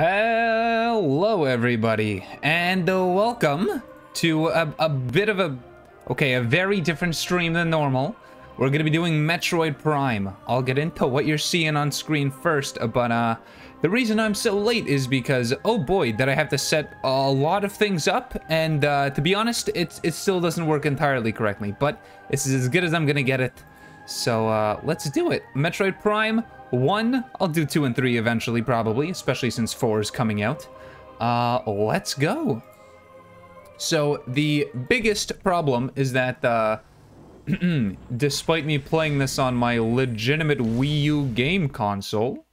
Hello, everybody, and uh, welcome to a, a bit of a, okay, a very different stream than normal. We're gonna be doing Metroid Prime. I'll get into what you're seeing on screen first, but uh, the reason I'm so late is because, oh boy, did I have to set a lot of things up, and uh, to be honest, it, it still doesn't work entirely correctly, but it's as good as I'm gonna get it. So uh, let's do it. Metroid Prime 1, I'll do 2 and 3 eventually, probably, especially since 4 is coming out. Uh, let's go. So the biggest problem is that, uh, despite me playing this on my legitimate Wii U game console,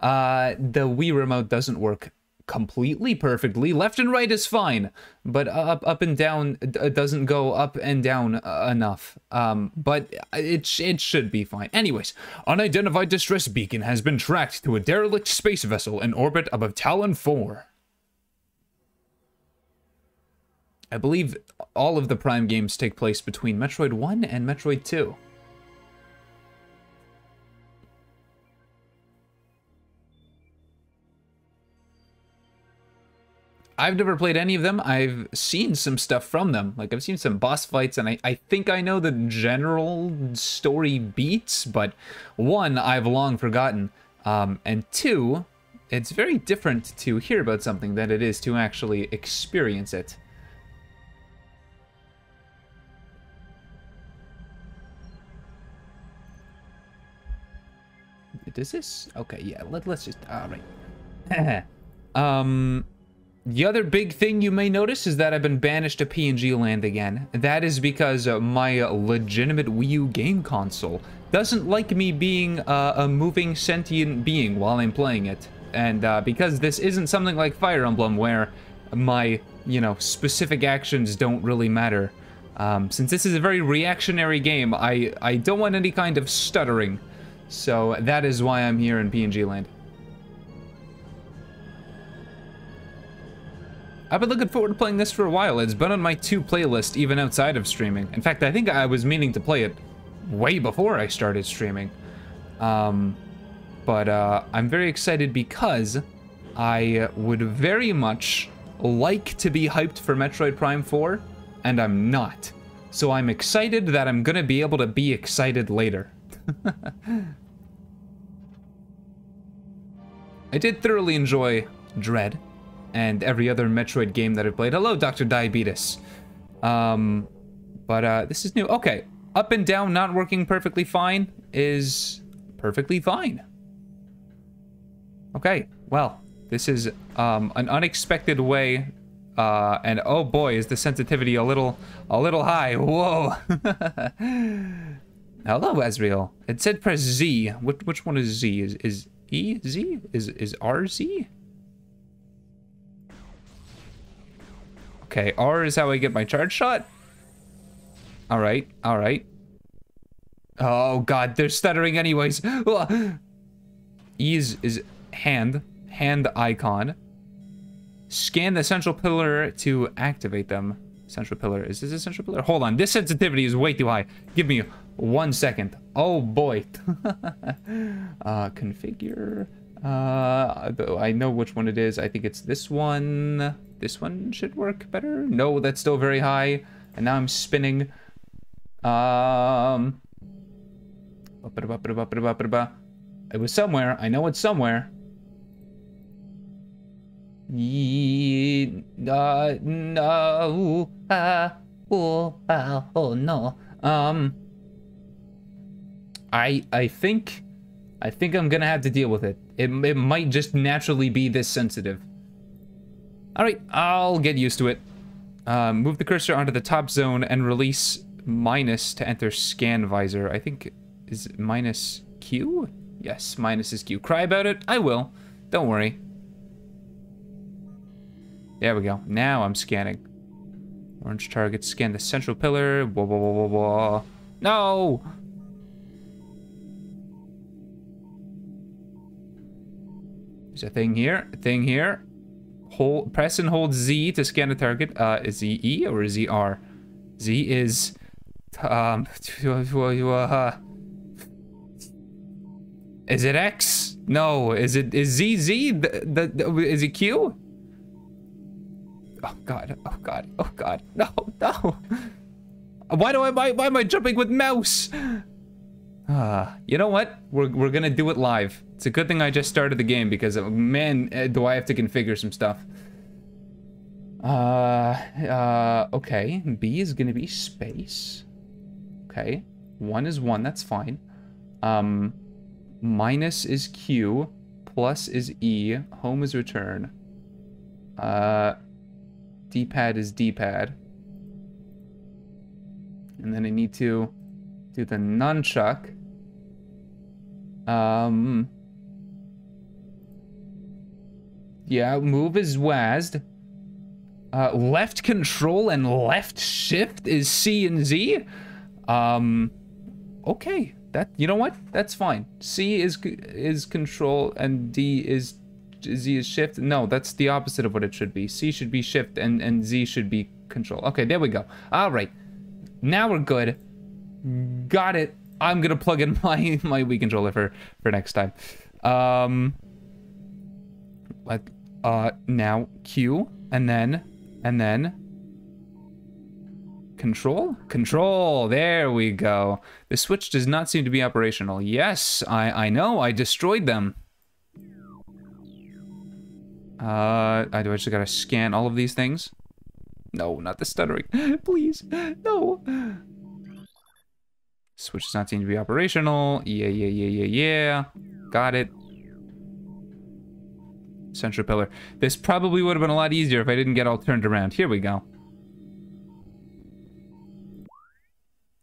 uh, the Wii remote doesn't work completely perfectly. Left and right is fine, but up up and down uh, doesn't go up and down uh, enough. Um, but it it should be fine. Anyways, unidentified distress beacon has been tracked to a derelict space vessel in orbit above Tallon 4. I believe all of the Prime games take place between Metroid 1 and Metroid 2. I've never played any of them. I've seen some stuff from them. Like, I've seen some boss fights, and I, I think I know the general story beats, but one, I've long forgotten. Um, and two, it's very different to hear about something than it is to actually experience it. Does this? Okay, yeah, let, let's just, all right. um, the other big thing you may notice is that I've been banished to PNG land again. That is because uh, my legitimate Wii U game console doesn't like me being uh, a moving sentient being while I'm playing it. And uh, because this isn't something like Fire Emblem where my, you know, specific actions don't really matter. Um, since this is a very reactionary game, I, I don't want any kind of stuttering. So that is why I'm here in PNG land. I've been looking forward to playing this for a while. It's been on my 2 playlist even outside of streaming. In fact, I think I was meaning to play it way before I started streaming. Um, but uh, I'm very excited because I would very much like to be hyped for Metroid Prime 4, and I'm not. So I'm excited that I'm gonna be able to be excited later. I did thoroughly enjoy Dread and every other Metroid game that I've played. Hello, Dr. Diabetes. Um, but uh, this is new. Okay, up and down not working perfectly fine is perfectly fine. Okay, well, this is um, an unexpected way, uh, and oh boy, is the sensitivity a little, a little high. Whoa. Hello, Ezreal. It said press Z. Which which one is Z? Is is E Z? Is is R Z? Okay, R is how I get my charge shot. All right, all right. Oh god, they're stuttering anyways. E is, is hand, hand icon. Scan the central pillar to activate them. Central pillar, is this a central pillar? Hold on, this sensitivity is way too high. Give me one second. Oh boy. uh, configure. Uh, I know which one it is. I think it's this one. This one should work better. No, that's still very high. And now I'm spinning. Um. It was somewhere. I know it's somewhere. Uh, no. Oh, oh no. Um. I I think I think I'm gonna have to deal with it. It it might just naturally be this sensitive. All right, I'll get used to it. Uh, move the cursor onto the top zone and release minus to enter scan visor. I think is minus Q? Yes, minus is Q. Cry about it? I will. Don't worry. There we go. Now I'm scanning. Orange target, scan the central pillar. Whoa, whoa, whoa, whoa, whoa. No! There's a thing here, a thing here. Hold, press and hold Z to scan the target. Uh, is Z E or is Z R? Z is, um, Is it X? No. Is it is Z Z? The, the, is it Q? Oh god. Oh god. Oh god. No. No. Why do I why, why am I jumping with mouse? Uh, you know what? We're we're gonna do it live. It's a good thing I just started the game because uh, man, uh, do I have to configure some stuff. Uh, uh, okay. B is gonna be space. Okay. One is one, that's fine. Um, minus is Q, plus is E, home is return. Uh, D-pad is D-pad. And then I need to do the nunchuck. Um, yeah, move is WASD. Uh, left control and left shift is C and Z. Um, okay, that you know what? That's fine. C is is control and D is Z is shift. No, that's the opposite of what it should be. C should be shift and and Z should be control. Okay, there we go. All right, now we're good. Got it. I'm gonna plug in my my Wii controller for for next time. Um, let uh now Q and then and then control? Control there we go. The switch does not seem to be operational. Yes i i know i destroyed them. Uh i do i just gotta scan all of these things? No not the stuttering. Please no. Switch does not seem to be operational. Yeah yeah yeah yeah yeah. Got it central pillar this probably would have been a lot easier if i didn't get all turned around here we go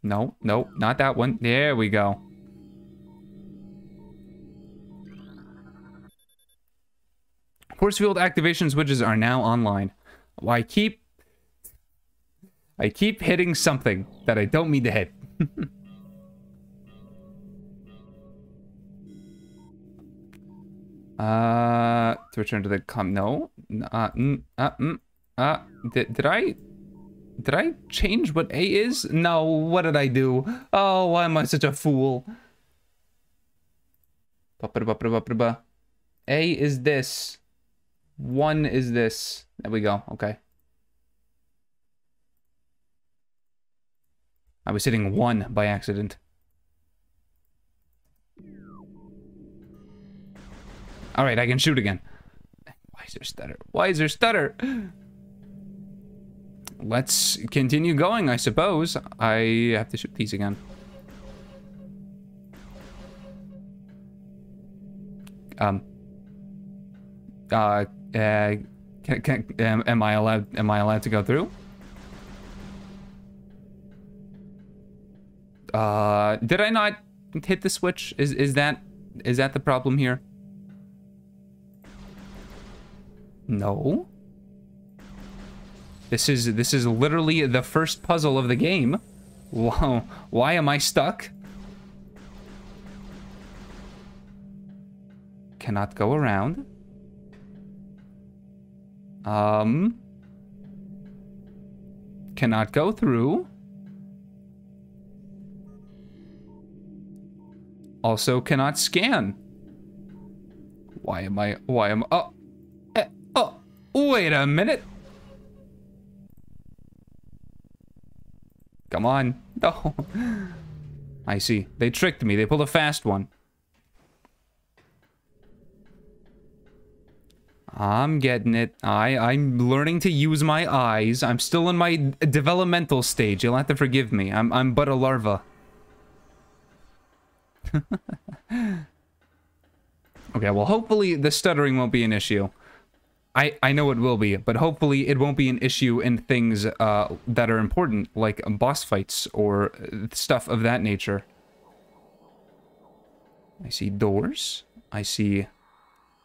No, no, not that one. There we go. Force field activation switches are now online. Well, I keep... I keep hitting something that I don't mean to hit. uh, to return to the com... No. Uh, mm, uh, mm, uh, did, did I... Did I change what A is? No, what did I do? Oh, why am I such a fool? A is this. One is this. There we go. Okay. I was hitting one by accident. Alright, I can shoot again. Why is there stutter? Why is there stutter? let's continue going, I suppose. I have to shoot these again. Um. Uh. uh can, can, am, am I allowed? Am I allowed to go through? Uh. Did I not hit the switch? Is is that is that the problem here? No. This is this is literally the first puzzle of the game. Wow, why am I stuck? Cannot go around. Um. Cannot go through. Also cannot scan. Why am I, why am, oh, wait a minute. Come on. No. I see. They tricked me. They pulled a fast one. I'm getting it. I, I'm learning to use my eyes. I'm still in my developmental stage. You'll have to forgive me. I'm, I'm but a larva. okay, well, hopefully the stuttering won't be an issue. I, I know it will be, but hopefully it won't be an issue in things uh, that are important, like boss fights or stuff of that nature. I see doors. I see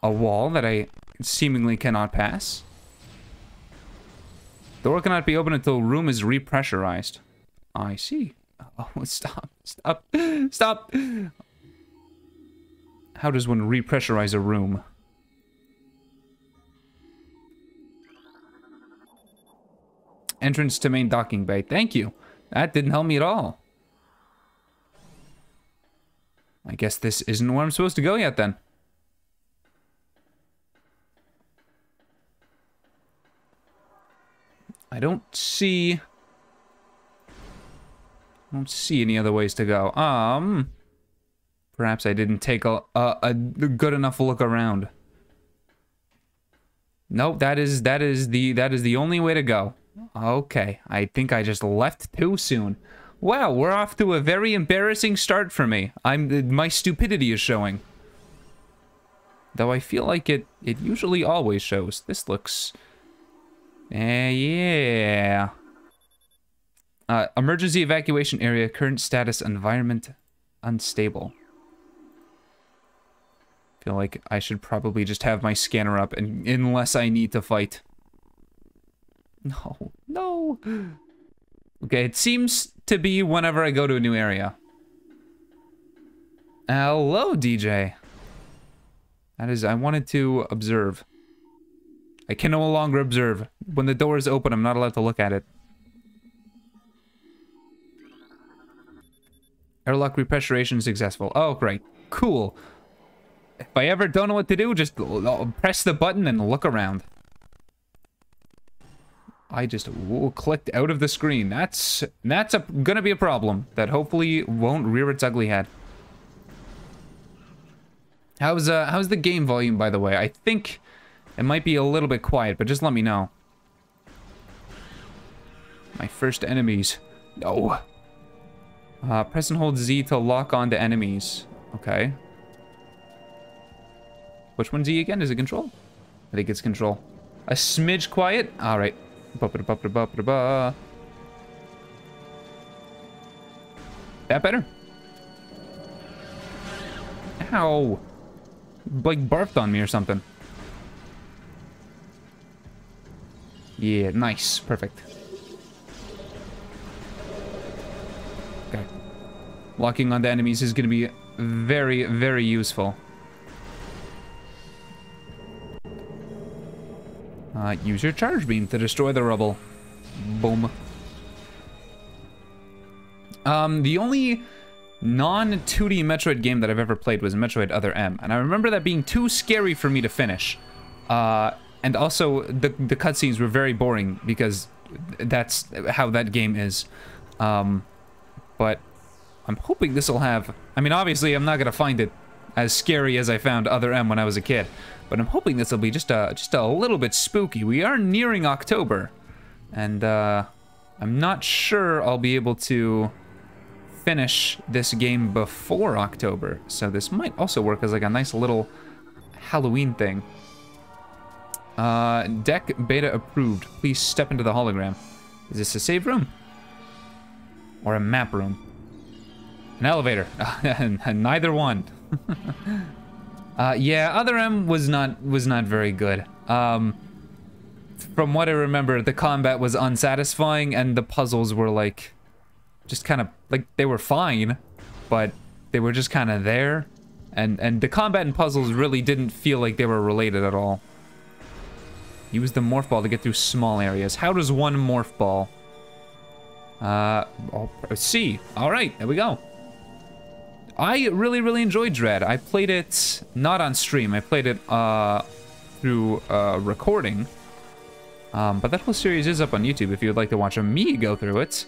a wall that I seemingly cannot pass. Door cannot be opened until room is repressurized. I see. Oh, stop. Stop. Stop. How does one repressurize a room? Entrance to main docking bay. Thank you. That didn't help me at all. I guess this isn't where I'm supposed to go yet then. I don't see... I don't see any other ways to go. Um... Perhaps I didn't take a, a, a good enough look around. Nope, that is that is the that is the only way to go. Okay, I think I just left too soon. Wow, we're off to a very embarrassing start for me. I'm my stupidity is showing. Though I feel like it it usually always shows. This looks Eh, yeah. Uh, emergency evacuation area, current status, environment unstable feel like I should probably just have my scanner up and unless I need to fight. No, no. Okay, it seems to be whenever I go to a new area. Hello, DJ. That is, I wanted to observe. I can no longer observe. When the door is open, I'm not allowed to look at it. Airlock repressuration successful. Oh, great. Cool. If I ever don't know what to do, just uh, press the button and look around. I just clicked out of the screen. That's that's a, gonna be a problem that hopefully won't rear its ugly head. How's uh how's the game volume by the way? I think it might be a little bit quiet, but just let me know. My first enemies. No. Uh, press and hold Z to lock on to enemies. Okay. Which one's E again? Is it control? I think it's control. A smidge quiet? Alright. That better? Ow. Like barfed on me or something. Yeah, nice. Perfect. Okay. Locking on the enemies is going to be very, very useful. Uh, use your charge beam to destroy the rubble. Boom. Um, the only non-2D Metroid game that I've ever played was Metroid Other M, and I remember that being too scary for me to finish. Uh, and also, the, the cutscenes were very boring, because that's how that game is. Um, but I'm hoping this will have... I mean, obviously, I'm not going to find it as scary as I found Other M when I was a kid. But I'm hoping this will be just a, just a little bit spooky. We are nearing October. And uh, I'm not sure I'll be able to finish this game before October. So this might also work as like a nice little Halloween thing. Uh, deck beta approved. Please step into the hologram. Is this a save room? Or a map room? An elevator. Neither one. Uh, yeah, Other M was not was not very good. Um, from what I remember, the combat was unsatisfying, and the puzzles were like, just kind of like they were fine, but they were just kind of there, and and the combat and puzzles really didn't feel like they were related at all. Use the morph ball to get through small areas. How does one morph ball? Uh, oh, C. All right, there we go. I really, really enjoyed Dread. I played it not on stream. I played it uh, through uh, recording. Um, but that whole series is up on YouTube if you would like to watch me go through it.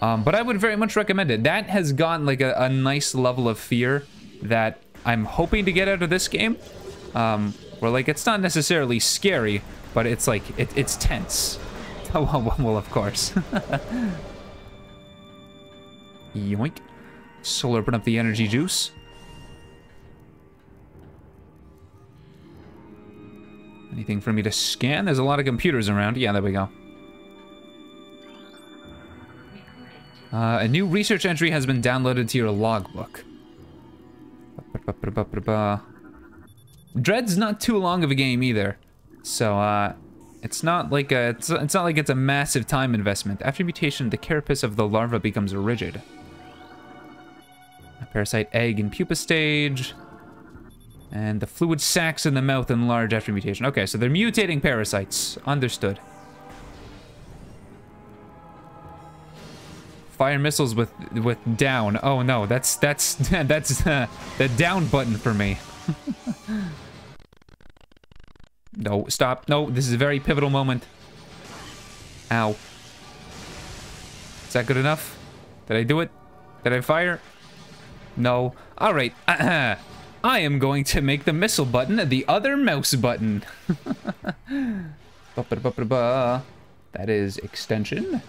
Um, but I would very much recommend it. That has gotten like a, a, nice level of fear that I'm hoping to get out of this game. Um, where like it's not necessarily scary, but it's like it, it's tense. Oh, well, of course. Yoink. Slurping up the energy juice. Anything for me to scan? There's a lot of computers around. Yeah, there we go. Uh, a new research entry has been downloaded to your logbook. Dread's not too long of a game either. So, uh, it's not like a, it's, it's not like it's a massive time investment. After mutation, the carapace of the larva becomes rigid. Parasite egg in pupa stage. And the fluid sacs in the mouth enlarge after mutation. Okay, so they're mutating parasites. Understood. Fire missiles with with down. Oh no, that's that's that's uh, the down button for me. no, stop. No, this is a very pivotal moment. Ow. Is that good enough? Did I do it? Did I fire? No. All right. I am going to make the missile button the other mouse button. that is extension.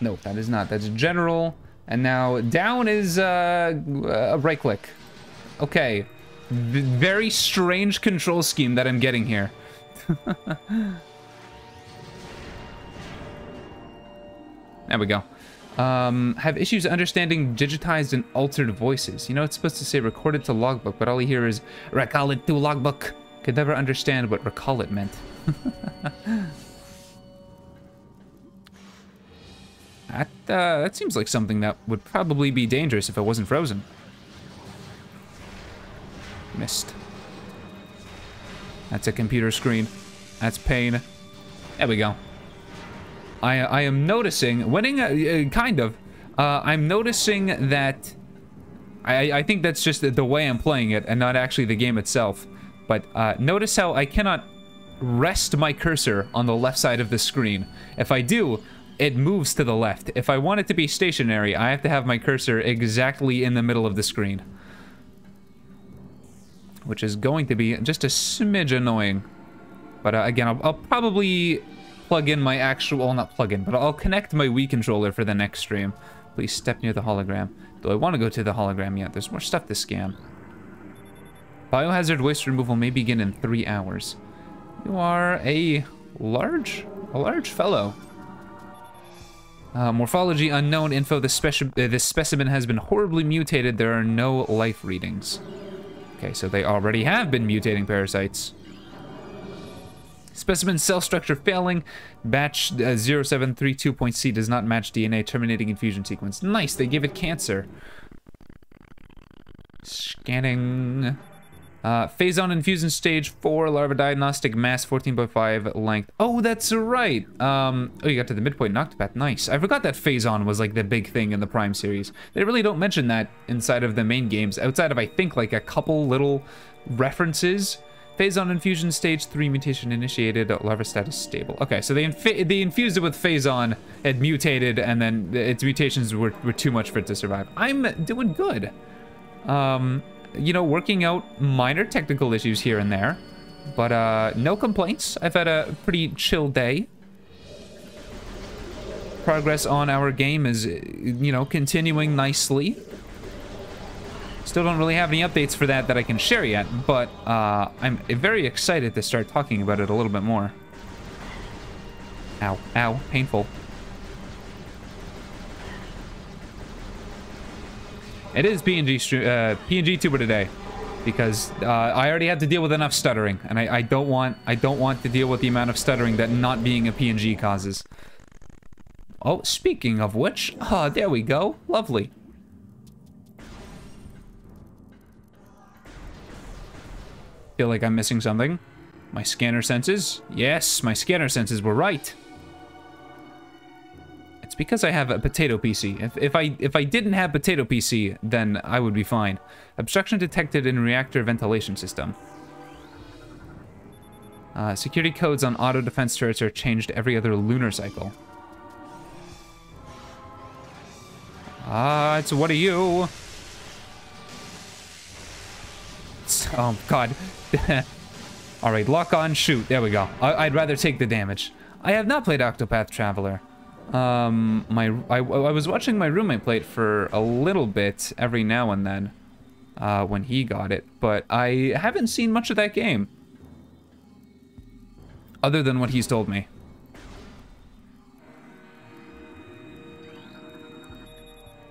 No, that is not. That's general. And now down is uh, a right click. Okay. V very strange control scheme that I'm getting here. there we go. Um, have issues understanding digitized and altered voices. You know, it's supposed to say recorded to logbook, but all you hear is recall it to logbook. Could never understand what recall it meant. That, uh, that seems like something that would probably be dangerous if it wasn't frozen. Missed. That's a computer screen. That's pain. There we go. I, I am noticing, winning, uh, uh, kind of, uh, I'm noticing that, I, I think that's just the way I'm playing it and not actually the game itself. But uh, notice how I cannot rest my cursor on the left side of the screen. If I do, it moves to the left. If I want it to be stationary, I have to have my cursor exactly in the middle of the screen. Which is going to be just a smidge annoying. But uh, again, I'll, I'll, probably plug in my actual, well, not plug in, but I'll connect my Wii controller for the next stream. Please step near the hologram. Do I want to go to the hologram yet? There's more stuff to scan. Biohazard waste removal may begin in three hours. You are a large, a large fellow. Uh, morphology unknown info. This, speci uh, this specimen has been horribly mutated. There are no life readings. Okay, so they already have been mutating parasites. Specimen cell structure failing. Batch uh, 0732.C does not match DNA. Terminating infusion sequence. Nice, they give it cancer. Scanning. Uh, Phazon infusion stage 4, larva diagnostic, mass 14.5 length. Oh, that's right. Um, oh, you got to the midpoint Octopath. Nice. I forgot that Phazon was like the big thing in the Prime series. They really don't mention that inside of the main games, outside of, I think, like a couple little references. Phazon infusion stage 3 mutation initiated, larva status stable. Okay, so they, inf they infused it with Phazon, it mutated, and then its mutations were, were too much for it to survive. I'm doing good. Um, you know, working out minor technical issues here and there. But uh, no complaints. I've had a pretty chill day. Progress on our game is, you know, continuing nicely. Still don't really have any updates for that that I can share yet, but uh, I'm very excited to start talking about it a little bit more. Ow, ow, painful. It is PNG uh, PNG tuber today, because uh, I already had to deal with enough stuttering, and I, I don't want I don't want to deal with the amount of stuttering that not being a PNG causes. Oh, speaking of which, ah, oh, there we go. Lovely. Feel like I'm missing something. My scanner senses? Yes, my scanner senses were right. It's because I have a potato PC. If, if I if I didn't have potato PC, then I would be fine. Obstruction detected in reactor ventilation system. Uh, security codes on auto defense turrets are changed every other lunar cycle. Ah, uh, it's what are you? Oh, God. All right, lock on, shoot. There we go. I would rather take the damage. I have not played Octopath Traveler. Um, my I, I was watching my roommate play it for a little bit every now and then uh, when he got it, but I haven't seen much of that game other than what he's told me.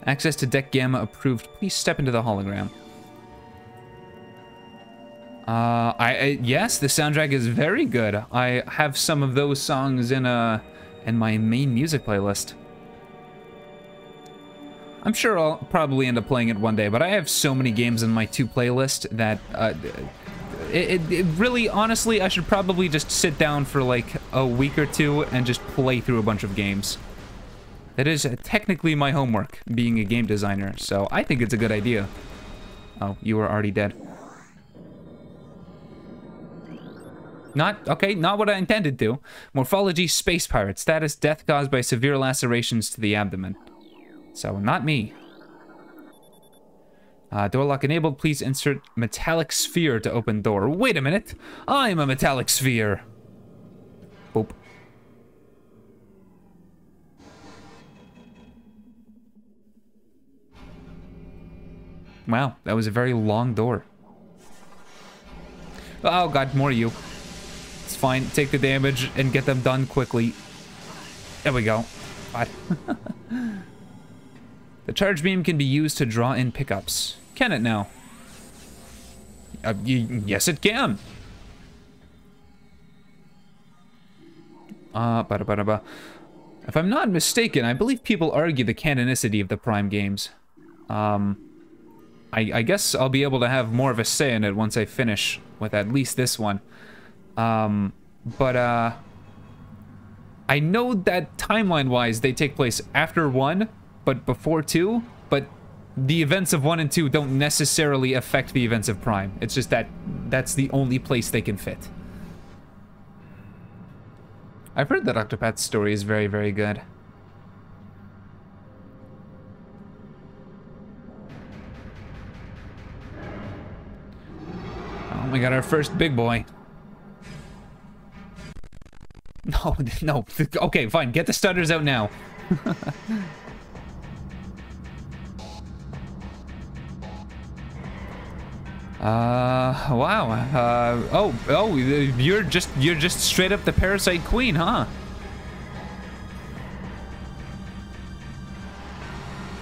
Access to Deck Gamma approved. Please step into the hologram. Uh, I, I, yes, the soundtrack is very good. I have some of those songs in a and my main music playlist. I'm sure I'll probably end up playing it one day, but I have so many games in my two playlist that uh, it, it, really, honestly, I should probably just sit down for like a week or two and just play through a bunch of games. That is technically my homework, being a game designer, so I think it's a good idea. Oh, you were already dead. Not, okay, not what I intended to. Morphology, space pirate. Status, death caused by severe lacerations to the abdomen. So, not me. Uh, door lock enabled. Please insert metallic sphere to open door. Wait a minute. I'm a metallic sphere. Boop. Wow, that was a very long door. Oh god, more you. It's fine. Take the damage and get them done quickly. There we go. The charge beam can be used to draw in pickups. Can it now? Uh, yes, it can. Uh, ba -da -ba -da -ba. If I'm not mistaken, I believe people argue the canonicity of the Prime games. Um, I, I guess I'll be able to have more of a say in it once I finish with at least this one. Um, but, uh... I know that timeline-wise they take place after 1, but before 2, but the events of 1 and 2 don't necessarily affect the events of Prime. It's just that that's the only place they can fit. I've heard that Octopath's story is very, very good. Oh, we got our first big boy. No, no. Okay, fine. Get the stutters out now. uh, wow. Uh, oh, oh, you're just, you're just straight up the parasite queen, huh?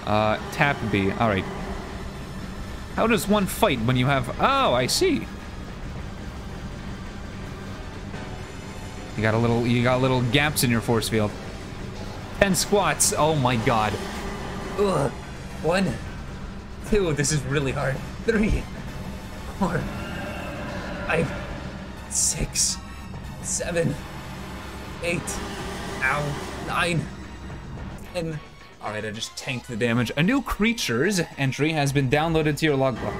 Uh, tap B. All right. How does one fight when you have... Oh, I see. You got a little, you got little gaps in your force field. 10 squats. Oh my god. Ugh. One, two, this is really hard. Three, four, five, six, seven, eight, ow, nine, ten. All right, I just tanked the damage. A new creatures entry has been downloaded to your logbook.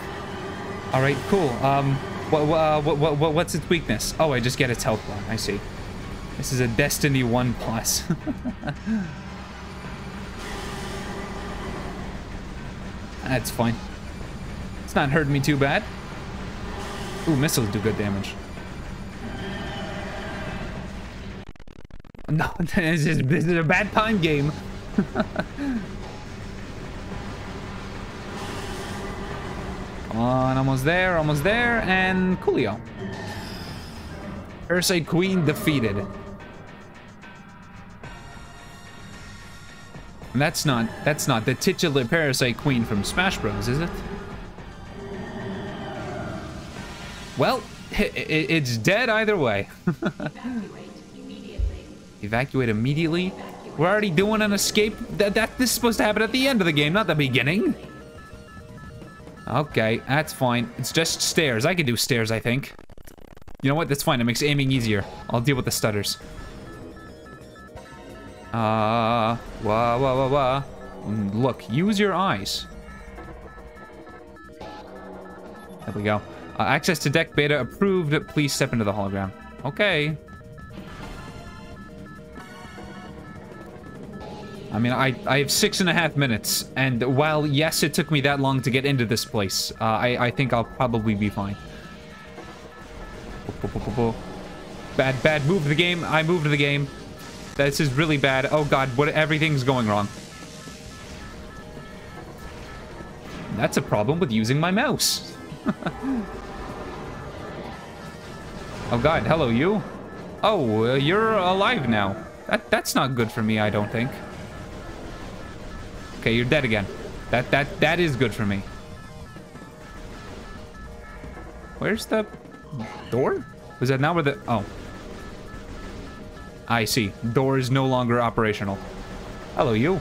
All right, cool. Um, what, what, what, what, what's its weakness? Oh, I just get its health bar. I see. This is a Destiny 1 plus. That's fine. It's not hurting me too bad. Ooh, missiles do good damage. No, this is, this is a bad time game. Come on, almost there, almost there, and Coolio. Parasite Queen defeated. That's not that's not the titular parasite queen from Smash Bros, is it? Well, it's dead either way. Evacuate immediately. Evacuate immediately? We're already doing an escape? That, that This is supposed to happen at the end of the game, not the beginning. Okay, that's fine. It's just stairs. I can do stairs, I think. You know what? That's fine. It makes aiming easier. I'll deal with the stutters. Uh, wah, wah, wah, wah. Mm, look, use your eyes. There we go. Uh, access to deck beta approved. Please step into the hologram. Okay. I mean, I, I have six and a half minutes, and while, yes, it took me that long to get into this place, uh, I, I think I'll probably be fine. Bad, bad move to the game. I moved to the game. This is really bad. Oh god, what everything's going wrong. That's a problem with using my mouse. oh god, hello you. Oh, uh, you're alive now. That that's not good for me, I don't think. Okay, you're dead again. That that that is good for me. Where's the door? Was that not where the oh. I see. Door is no longer operational. Hello, you.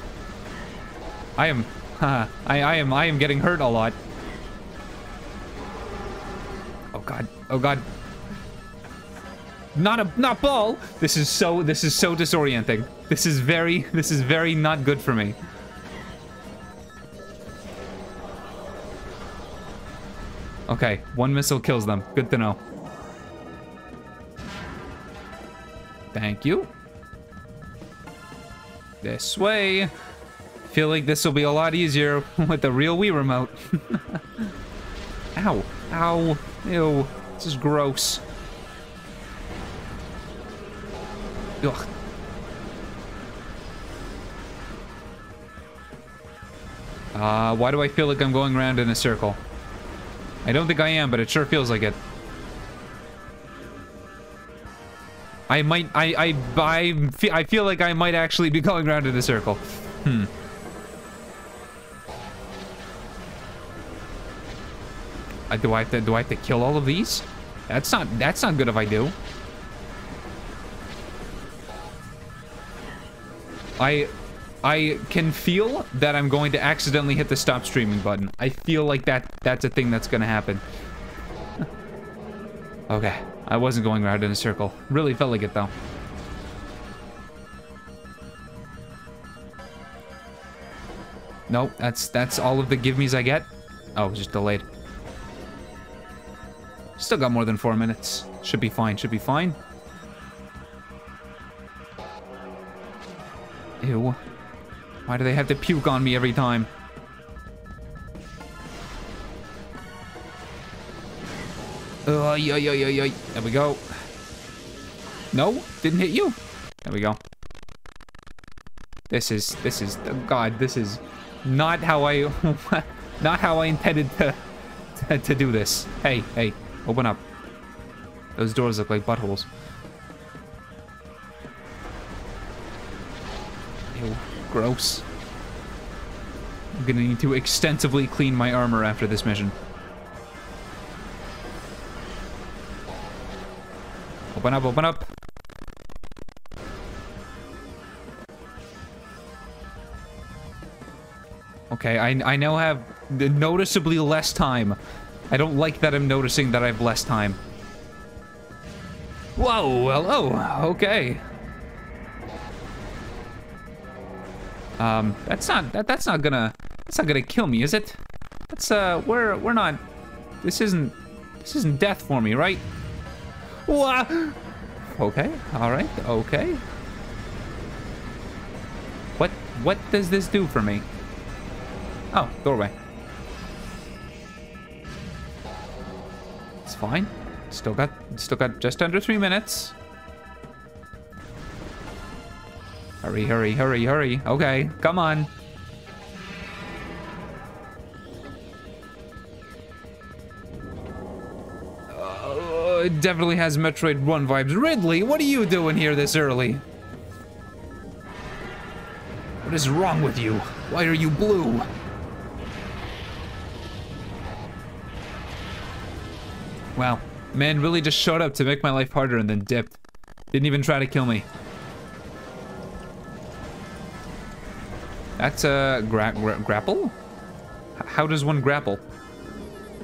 I am... I, I am... I am getting hurt a lot. Oh, God. Oh, God. not a not ball. This is so this is so disorienting. This is very this is very not good for me. Okay, one missile kills them. Good to know. Thank you. This way. Feel like this will be a lot easier with the real Wii remote. Ow. Ow. Ew. This is gross. Ugh. Uh, why do I feel like I'm going around in a circle? I don't think I am, but it sure feels like it. I might, I, I, I, feel, I feel like I might actually be going around in a circle. Hmm. Uh, do I have to, do I have to kill all of these? That's not, that's not good if I do. I, I can feel that I'm going to accidentally hit the stop streaming button. I feel like that that's a thing that's going to happen. okay, I wasn't going around in a circle. Really felt like it though. Nope, that's that's all of the give me's I get. Oh, just delayed. Still got more than four minutes. Should be fine, should be fine. Ew. Why do they have to puke on me every time? Oh, yo, yo, yo, yo. There we go. No, didn't hit you. There we go. This is, this is, oh God, this is not how I, not how I intended to, to, to do this. Hey, hey, open up. Those doors look like buttholes. Ew. Gross. I'm gonna need to extensively clean my armor after this mission. Open up, open up. Okay, I, I now have noticeably less time. I don't like that I'm noticing that I have less time. Whoa, hello, okay. Um, that's not that that's not gonna that's not gonna kill me, is it? That's uh we're we're not this isn't this isn't death for me, right? Wah! Okay, alright, okay. What what does this do for me? Oh, doorway. It's fine. Still got still got just under three minutes. Hurry, hurry, hurry, hurry. Okay, come on. Definitely has Metroid 1 vibes. Ridley, what are you doing here this early? What is wrong with you? Why are you blue? Wow, man really just showed up to make my life harder and then dipped. Didn't even try to kill me. That's a gra gra grapple? How does one grapple?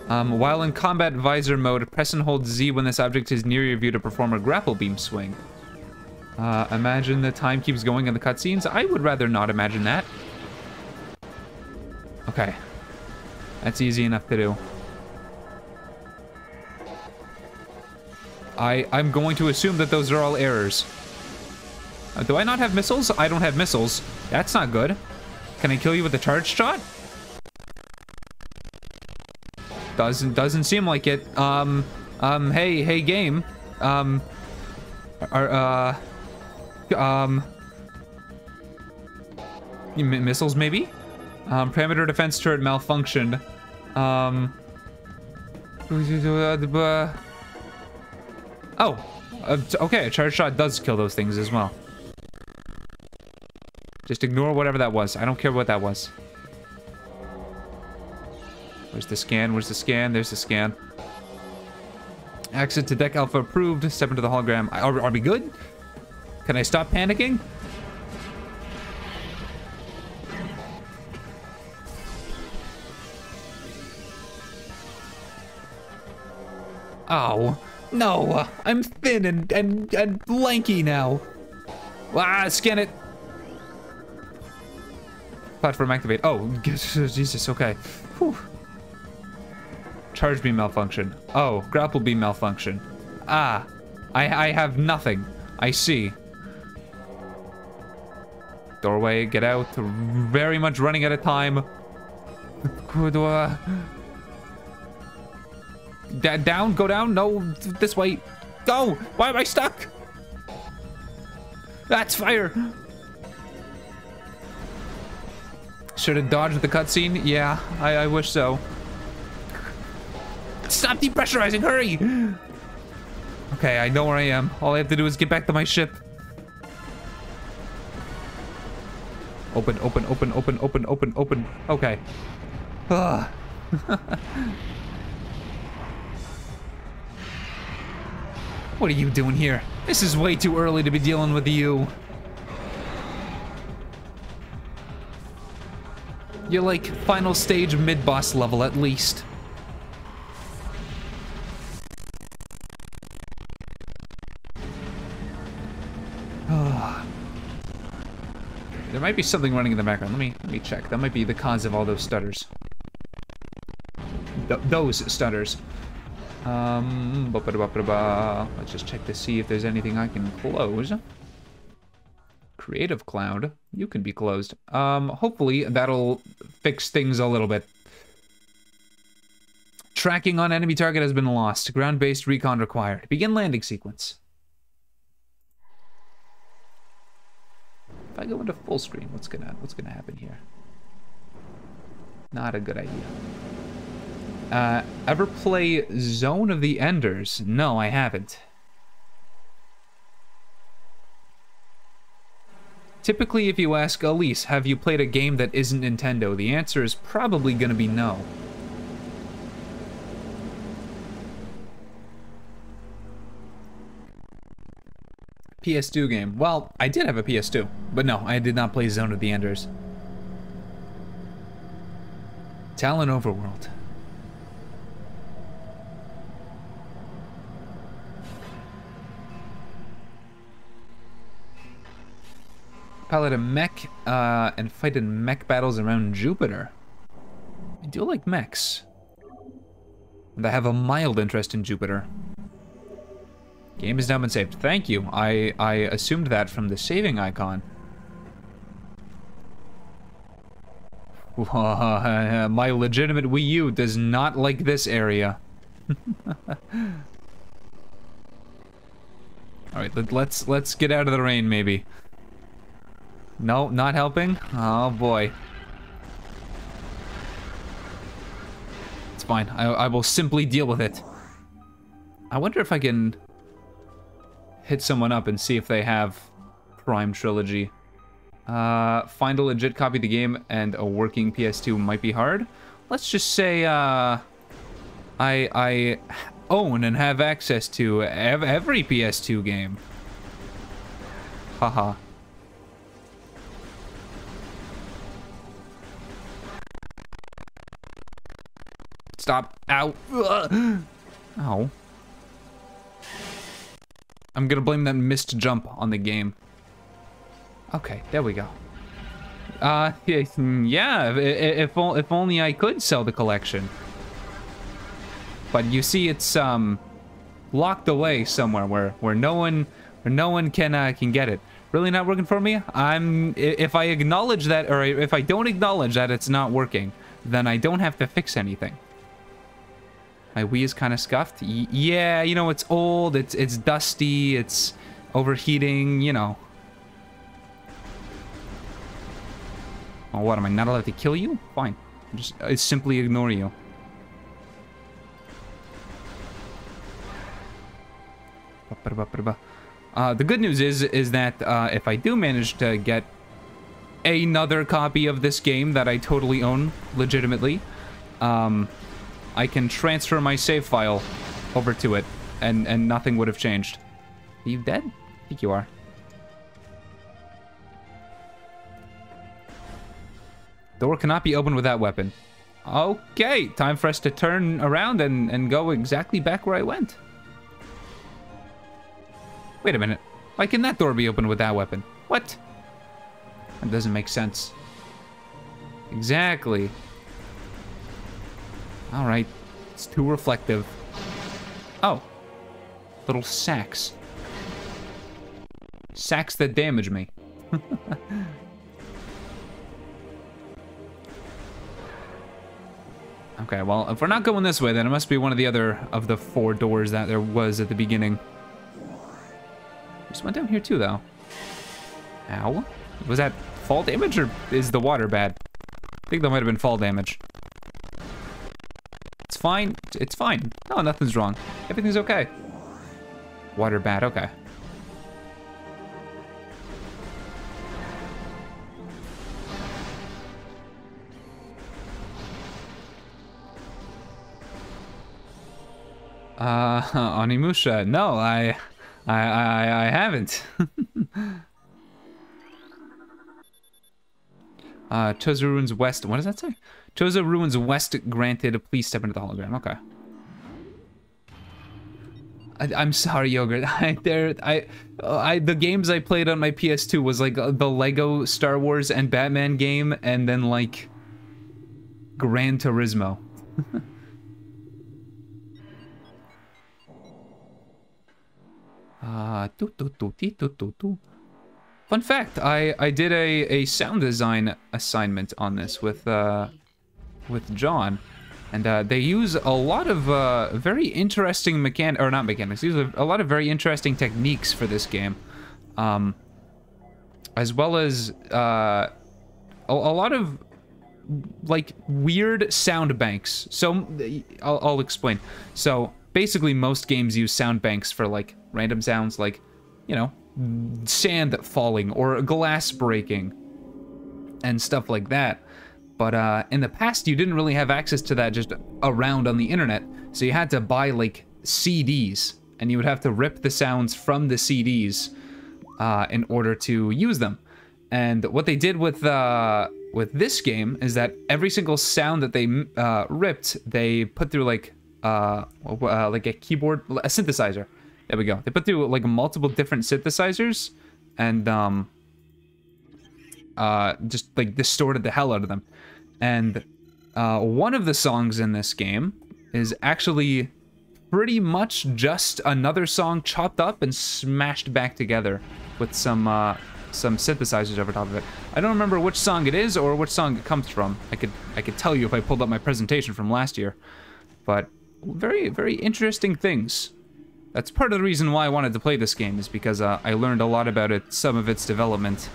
Um, while in combat visor mode, press and hold Z when this object is near your view to perform a grapple beam swing. Uh, imagine the time keeps going in the cutscenes? I would rather not imagine that. Okay. That's easy enough to do. I, I'm going to assume that those are all errors. Uh, do I not have missiles? I don't have missiles. That's not good. Can I kill you with a charge shot? Doesn't doesn't seem like it. Um um hey hey game. Um are uh um missiles maybe? Um perimeter defense turret malfunctioned. Um Oh, uh, okay, a charge shot does kill those things as well. Just ignore whatever that was. I don't care what that was. Where's the scan? Where's the scan? There's the scan. Exit to deck alpha approved. Step into the hologram. Are, are we good? Can I stop panicking? Oh, No, I'm thin and, and, and lanky now. Ah, scan it. Platform activate. Oh, Jesus, okay. Whew. Charge beam malfunction. Oh, grapple beam malfunction. Ah, I, I have nothing. I see. Doorway, get out. Very much running out of time. D down, go down. No, this way. Go. Why am I stuck? That's fire. Should have dodged the cutscene? Yeah, I, I wish so. Stop depressurizing, hurry! Okay, I know where I am. All I have to do is get back to my ship. Open, open, open, open, open, open, open. Okay. What are you doing here? This is way too early to be dealing with you. You're like final stage mid-boss level at least. Might be something running in the background. Let me let me check. That might be the cause of all those stutters. Th those stutters. Um, ba -ba -ba let's just check to see if there's anything I can close. Creative Cloud, you can be closed. Um, hopefully that'll fix things a little bit. Tracking on enemy target has been lost. Ground-based recon required. Begin landing sequence. If I go into full screen, what's gonna what's gonna happen here? Not a good idea. Uh, ever play Zone of the Enders? No, I haven't. Typically, if you ask Elise, have you played a game that isn't Nintendo, the answer is probably gonna be no. PS2 game. Well, I did have a PS2, but no, I did not play Zone of the Enders. Tallon Overworld. Pilot a mech uh, and fight in mech battles around Jupiter. I do like mechs. And I have a mild interest in Jupiter. Game has now been saved. Thank you. I, I assumed that from the saving icon. My legitimate Wii U does not like this area. Alright, let, let's let's get out of the rain maybe. No, not helping? Oh boy. It's fine. I, I will simply deal with it. I wonder if I can hit someone up and see if they have Prime Trilogy. Uh, find a legit copy of the game and a working PS2 might be hard. Let's just say uh, I I own and have access to ev every PS2 game. Haha. Stop. Ow. Ow. I'm gonna blame that missed jump on the game. Okay, there we go. Uh, yeah, if, if only I could sell the collection. But you see, it's, um, locked away somewhere where, where no one, where no one can, uh, can get it. Really not working for me? I'm, if I acknowledge that, or if I don't acknowledge that it's not working, then I don't have to fix anything. My Wii is kind of scuffed. Y yeah, you know, it's old, it's it's dusty, it's overheating, you know. Oh, what, am I not allowed to kill you? Fine. i just I simply ignore you. Uh, the good news is, is that uh, if I do manage to get another copy of this game that I totally own legitimately, um, I can transfer my save file over to it, and, and nothing would have changed. Are you dead? I think you are. Door cannot be opened with that weapon. Okay, time for us to turn around and, and go exactly back where I went. Wait a minute. Why can that door be opened with that weapon? What? That doesn't make sense. Exactly. Alright. It's too reflective. Oh. Little sacks. Sacks that damage me. okay, well, if we're not going this way, then it must be one of the other of the four doors that there was at the beginning. Just one down here too, though. Ow. Was that fall damage or is the water bad? I think that might have been fall damage. Fine. It's fine. No, nothing's wrong. Everything's okay. Water bad. Okay. Uh, Onimusha. No, I, I, I, I haven't. uh, Chozo Ruins West. What does that say? Chozo Ruins West granted. Please step into the hologram. Okay. I, am sorry, yogurt. I there I, I the games I played on my PS2 was like uh, the Lego Star Wars and Batman game, and then like Gran Turismo. Uh, Fun fact, I, I did a, a sound design assignment on this with, uh, with John. And uh, they use a lot of uh, very interesting mechan- or not mechanics, use a, a, lot of very interesting techniques for this game. Um, as well as uh, a, a, lot of like weird sound banks. So I'll, I'll explain. So basically most games use sound banks for like random sounds like, you know, sand falling or glass breaking and stuff like that. But uh, in the past, you didn't really have access to that just around on the internet. So you had to buy like CDs and you would have to rip the sounds from the CDs uh, in order to use them. And what they did with uh, with this game is that every single sound that they uh, ripped, they put through like uh, uh, like a keyboard, a synthesizer. There we go. They put through like multiple different synthesizers and um, uh, just like distorted the hell out of them. And uh, one of the songs in this game is actually pretty much just another song chopped up and smashed back together with some uh, some synthesizers over top of it. I don't remember which song it is or which song it comes from. I could I could tell you if I pulled up my presentation from last year, but very very interesting things. That's part of the reason why I wanted to play this game, is because uh, I learned a lot about it, some of its development.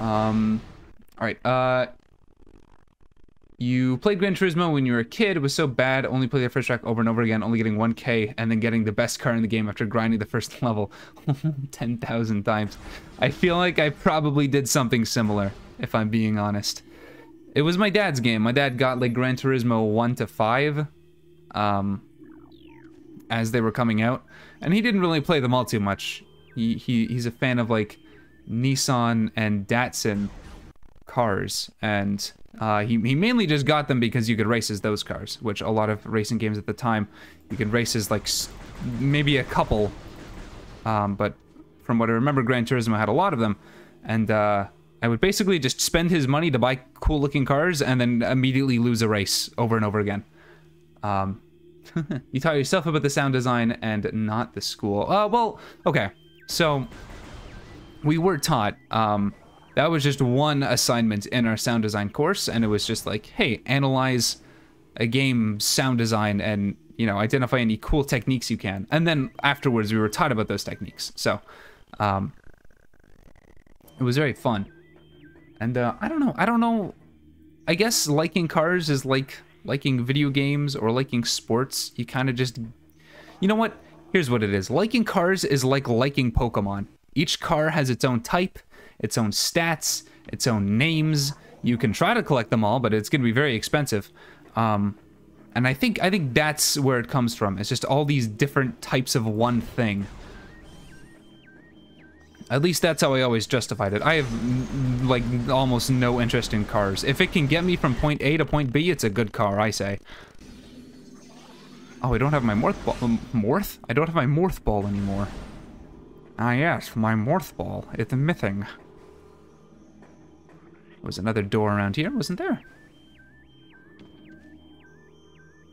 Um, alright, uh... You played Gran Turismo when you were a kid, it was so bad, only played the first track over and over again, only getting 1k, and then getting the best car in the game after grinding the first level 10,000 times. I feel like I probably did something similar, if I'm being honest. It was my dad's game. My dad got like Gran Turismo 1 to 5. Um, as they were coming out, and he didn't really play them all too much. He, he he's a fan of like Nissan and Datsun cars, and uh, he he mainly just got them because you could race as those cars, which a lot of racing games at the time you could race as like maybe a couple, um, but from what I remember, Gran Turismo had a lot of them, and uh, I would basically just spend his money to buy cool looking cars and then immediately lose a race over and over again. Um, you taught yourself about the sound design and not the school. Uh, well, okay. So, we were taught, um, that was just one assignment in our sound design course, and it was just like, hey, analyze a game sound design and, you know, identify any cool techniques you can. And then afterwards, we were taught about those techniques. So, um, it was very fun. And, uh, I don't know, I don't know, I guess liking cars is like liking video games or liking sports, you kind of just... You know what? Here's what it is. Liking cars is like liking Pokemon. Each car has its own type, its own stats, its own names. You can try to collect them all, but it's going to be very expensive. Um, and I think I think that's where it comes from. It's just all these different types of one thing. At least that's how I always justified it. I have, like, almost no interest in cars. If it can get me from point A to point B, it's a good car, I say. Oh, I don't have my Morth ball. Um, Morth? I don't have my Morth ball anymore. Ah yes, my morph ball. It's missing. There was another door around here, wasn't there?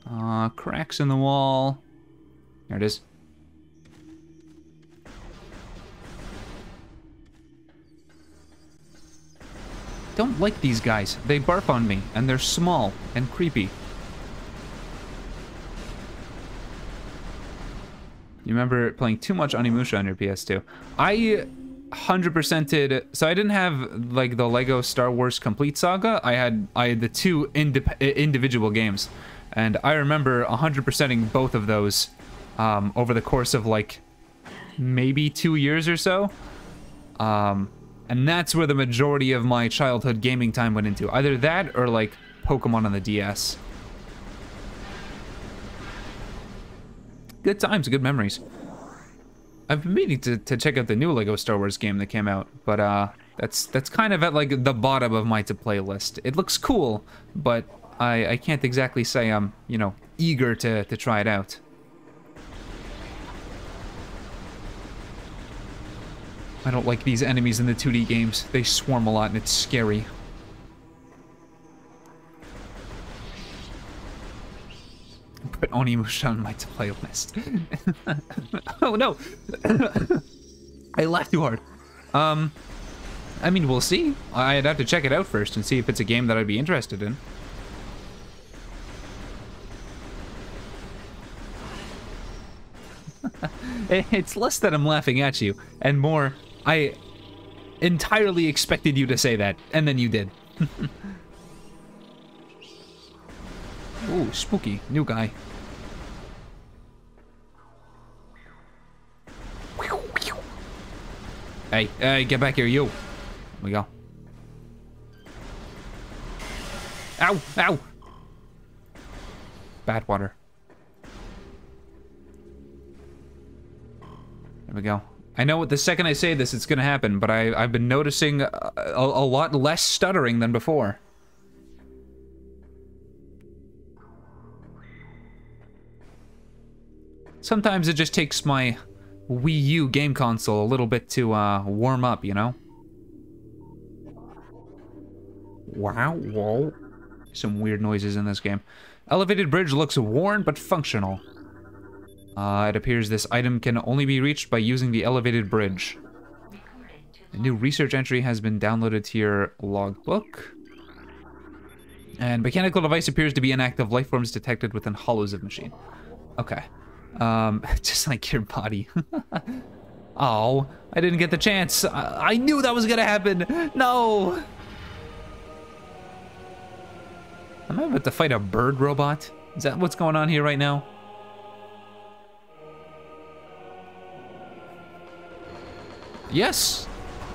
Uh, cracks in the wall. There it is. Don't like these guys. They barf on me, and they're small and creepy. You remember playing too much Onimusha on your PS2. I 100%ed, so I didn't have like the Lego Star Wars Complete Saga. I had I had the two individual games. And I remember 100%ing both of those um, over the course of like maybe two years or so. Um, and that's where the majority of my childhood gaming time went into. Either that or like Pokemon on the DS. Good times, good memories. I've been meaning to, to check out the new Lego Star Wars game that came out, but uh, that's that's kind of at like the bottom of my to play list. It looks cool, but I, I can't exactly say I'm, you know, eager to, to try it out. I don't like these enemies in the 2D games. They swarm a lot and it's scary. Put Onimusha on my playlist. oh no! I laughed too hard. Um, I mean, we'll see. I'd have to check it out first and see if it's a game that I'd be interested in. it's less that I'm laughing at you, and more, I entirely expected you to say that, and then you did. Ooh, spooky. New guy. Hey, hey, get back here, you. Here we go. Ow, ow. Bad water. There we go. I know what the second I say this, it's gonna happen, but I, I've been noticing a, a lot less stuttering than before. Sometimes it just takes my Wii U game console a little bit to uh, warm up, you know? Wow, whoa. Some weird noises in this game. Elevated bridge looks worn but functional. Uh, it appears this item can only be reached by using the elevated bridge. A new research entry has been downloaded to your logbook. And mechanical device appears to be inactive. Life forms detected within hollows of machine. Okay. Um, just like your body. oh, I didn't get the chance. I, I knew that was gonna happen. No. Am I about to fight a bird robot? Is that what's going on here right now? Yes.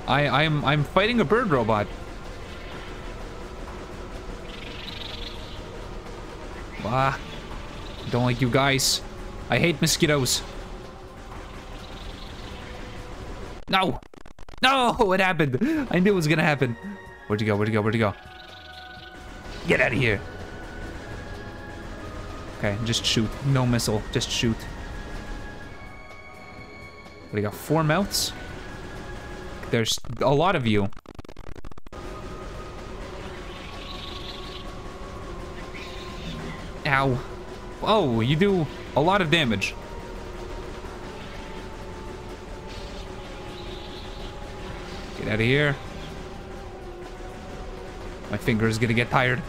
I, I'm, I'm fighting a bird robot. Ah. Don't like you guys. I hate mosquitoes. No! No! What happened? I knew it was gonna happen. Where'd you go? Where'd you go? Where'd you go? Get out of here. Okay, just shoot. No missile. Just shoot. What do you got? Four mouths? There's a lot of you. Ow. Oh, you do a lot of damage. Get out of here. My finger is gonna get tired.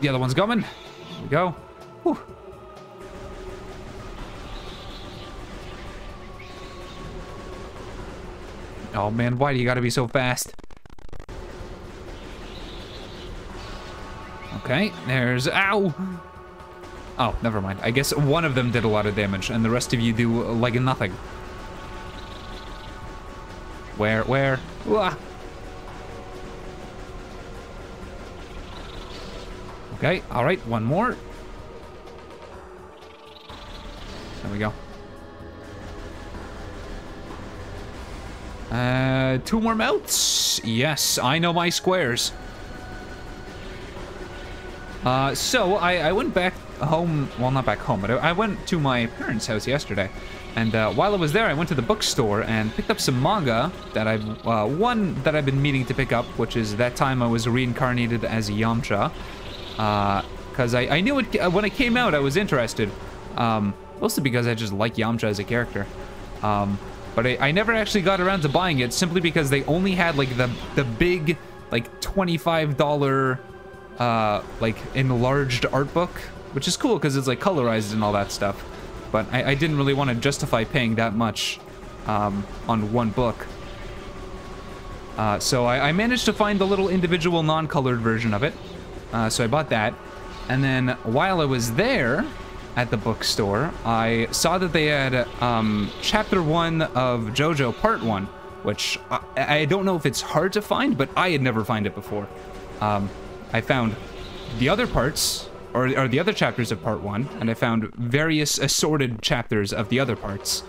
The other one's coming. Here we go. Whew. Oh man, why do you gotta be so fast? Okay, there's... Ow! Oh, never mind. I guess one of them did a lot of damage, and the rest of you do, like, nothing. Where, where? Wah. Okay, alright, one more. There we go. Uh, two more melts. Yes, I know my squares. Uh, so I, I went back home, well, not back home, but I, went to my parents' house yesterday. And uh, while I was there, I went to the bookstore and picked up some manga that I've, uh, one that I've been meaning to pick up, which is that time I was reincarnated as Yamcha. Because uh, I, I knew it, when it came out, I was interested. Um, mostly because I just like Yamcha as a character. Um, but I, I never actually got around to buying it simply because they only had like the, the big, like $25, uh, like enlarged art book, which is cool because it's like colorized and all that stuff but I, I didn't really want to justify paying that much um, on one book. Uh, so I, I, managed to find the little individual non-colored version of it. Uh, so I bought that. And then while I was there at the bookstore, I saw that they had um, chapter one of JoJo Part 1, which I, I, don't know if it's hard to find, but I had never found it before. Um, I found the other parts or, or the other chapters of part one, and I found various assorted chapters of the other parts,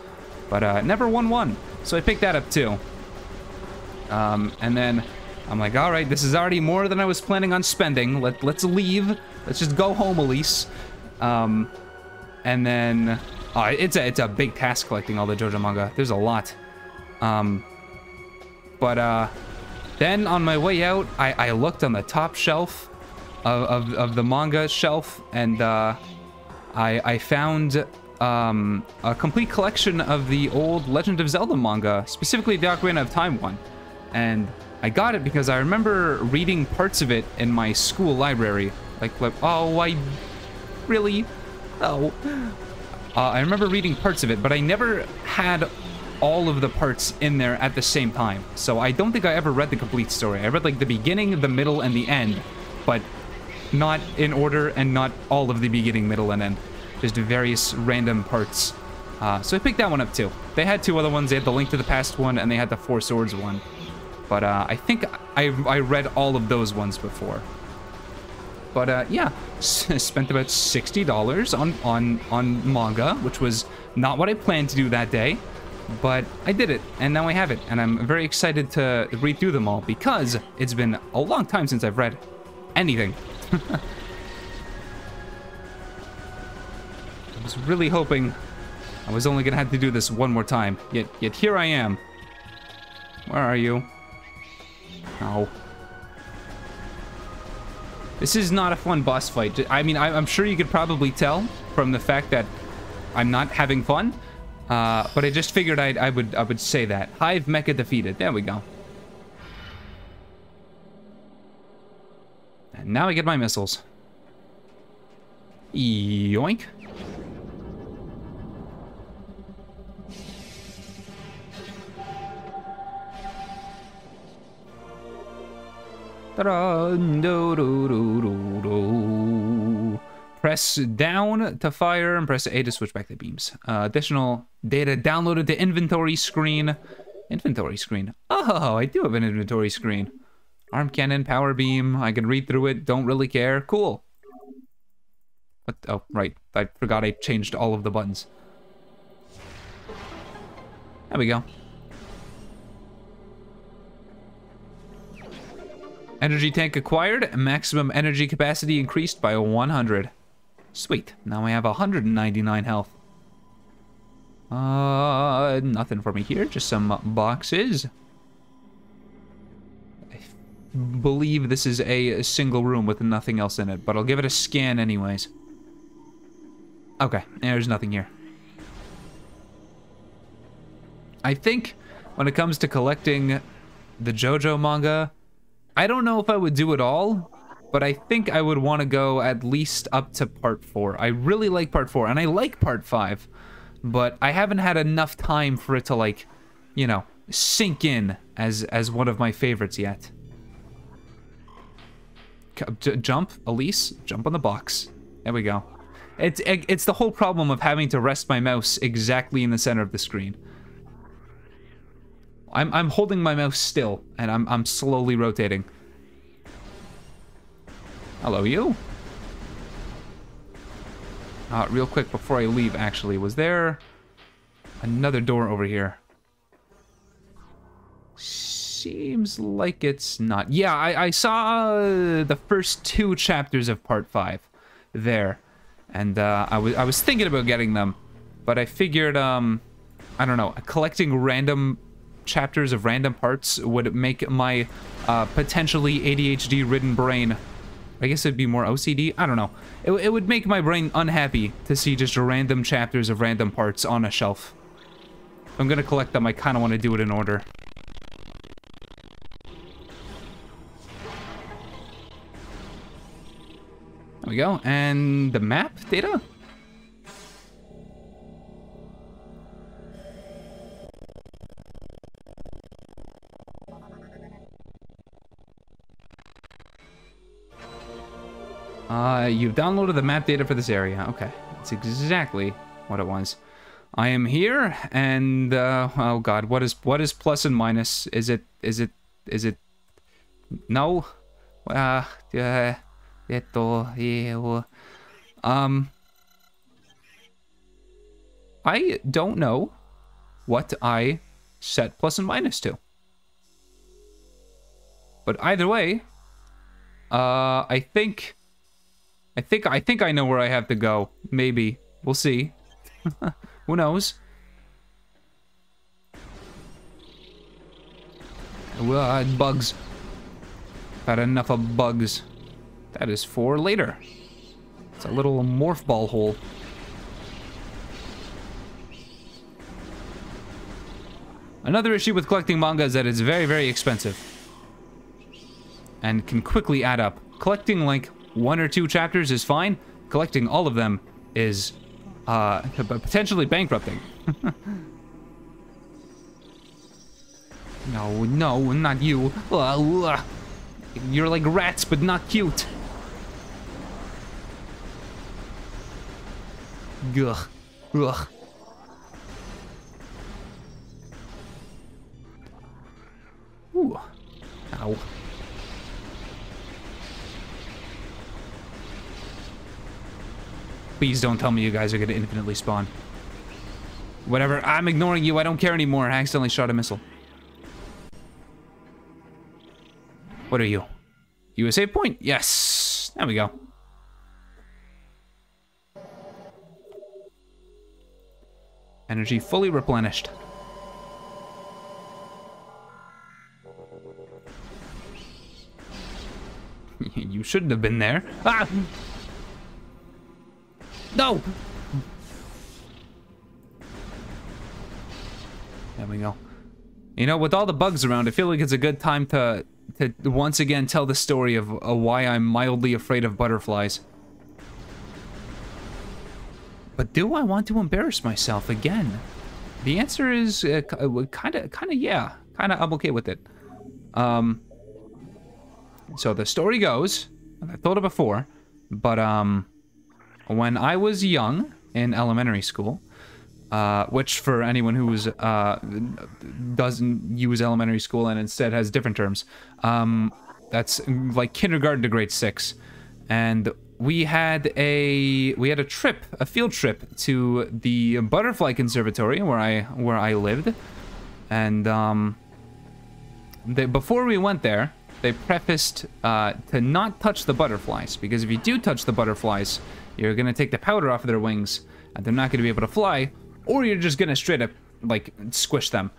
but uh, never won one. So I picked that up too. Um, and then I'm like, all right, this is already more than I was planning on spending. Let, let's leave. Let's just go home, Elise. Um, and then, oh, it's a, it's a big task collecting all the JoJo manga. There's a lot. Um, but, uh, then on my way out, I, I looked on the top shelf of, of, of the manga shelf, and uh, I, I found um, a complete collection of the old Legend of Zelda manga, specifically the Ocarina of Time one. And I got it because I remember reading parts of it in my school library. Like, like oh, I really? Oh. Uh, I remember reading parts of it, but I never had all of the parts in there at the same time. So I don't think I ever read the complete story. I read like the beginning, the middle, and the end, but not in order and not all of the beginning, middle, and end. Just various random parts. Uh, so I picked that one up too. They had two other ones. They had the Link to the Past one and they had the Four Swords one. But uh, I think I, I read all of those ones before. But uh, yeah, spent about $60 on, on, on manga, which was not what I planned to do that day. But I did it, and now I have it, and I'm very excited to read through them all because it's been a long time since I've read anything. I was really hoping I was only gonna have to do this one more time. Yet, yet here I am. Where are you? Oh. This is not a fun boss fight. I mean, I, am sure you could probably tell from the fact that I'm not having fun. Uh, but I just figured I'd, I would I would say that. Hive Mecha defeated. There we go. And now I get my missiles. Yoink. Press down to fire and press A to switch back the beams. Uh, additional data downloaded to inventory screen. Inventory screen. Oh, I do have an inventory screen. Arm cannon, power beam. I can read through it. Don't really care. Cool. What? Oh, right. I forgot I changed all of the buttons. There we go. Energy tank acquired. Maximum energy capacity increased by 100. Sweet. Now I have 199 health. Uh, nothing for me here. Just some boxes I believe this is a, single room with nothing else in it, but I'll give it a scan anyways. Okay, there's nothing here. I think when it comes to collecting the JoJo manga, I don't know if I would do it all, but I think I would want to go at least up to part 4. I really like part 4, and I like part 5, but I haven't had enough time for it to, like, you know, sink in as, as one of my favorites yet jump, Elise, jump on the box. There we go. It's it's the whole problem of having to rest my mouse exactly in the center of the screen. I'm I'm holding my mouse still, and I'm I'm slowly rotating. Hello, you. Uh, real quick before I leave, actually, was there another door over here? seems like it's not. Yeah, I, I saw the first two chapters of part five there. And uh, I was I was thinking about getting them, but I figured um, I don't know, collecting random chapters of random parts would make my uh, potentially ADHD-ridden brain. I guess it'd be more OCD. I don't know. It, it would make my brain unhappy to see just random chapters of random parts on a shelf. I'm gonna collect them, I kind of want to do it in order. There we go. And the map data? Uh, you've downloaded the map data for this area. Okay, that's exactly what it was. I am here, and uh, oh god, what is what is plus and minus? Is it is it is it? No, uh, um, I don't know what I set plus and minus to. But either way, uh, I think I think I think I know where I have to go. Maybe. We'll see. Who knows? Uh, bugs. Had enough of bugs. That is for later. It's a little morph ball hole. Another issue with collecting manga is that it's very, very expensive. And can quickly add up. Collecting like one or two chapters is fine. Collecting all of them is uh, potentially bankrupting. no, no, not you. Uh, you're like rats, but not cute. Ugh. Ugh. Ooh. Ow. Please don't tell me you guys are going to infinitely spawn. Whatever, I'm ignoring you. I don't care anymore. I accidentally shot a missile. What are you? you USA point? Yes. There we go. Energy fully replenished. you shouldn't have been there. Ah! No! There we go. You know, with all the bugs around, I feel like it's a good time to to once again tell the story of uh, why I'm mildly afraid of butterflies. But do I want to embarrass myself again? The answer is kind of, kind of, yeah. Kind of, I'm okay with it. Um, so the story goes, I've told it before, but um, when I was young in elementary school, uh, which for anyone who was, uh, doesn't use elementary school and instead has different terms, um, that's like kindergarten to grade six, and we had a we had a trip, a field trip to the butterfly conservatory where I where I lived, and um, they, before we went there, they prefaced uh, to not touch the butterflies. Because if you do touch the butterflies, you're gonna take the powder off of their wings, and they're not gonna be able to fly, or you're just gonna straight up, like, squish them.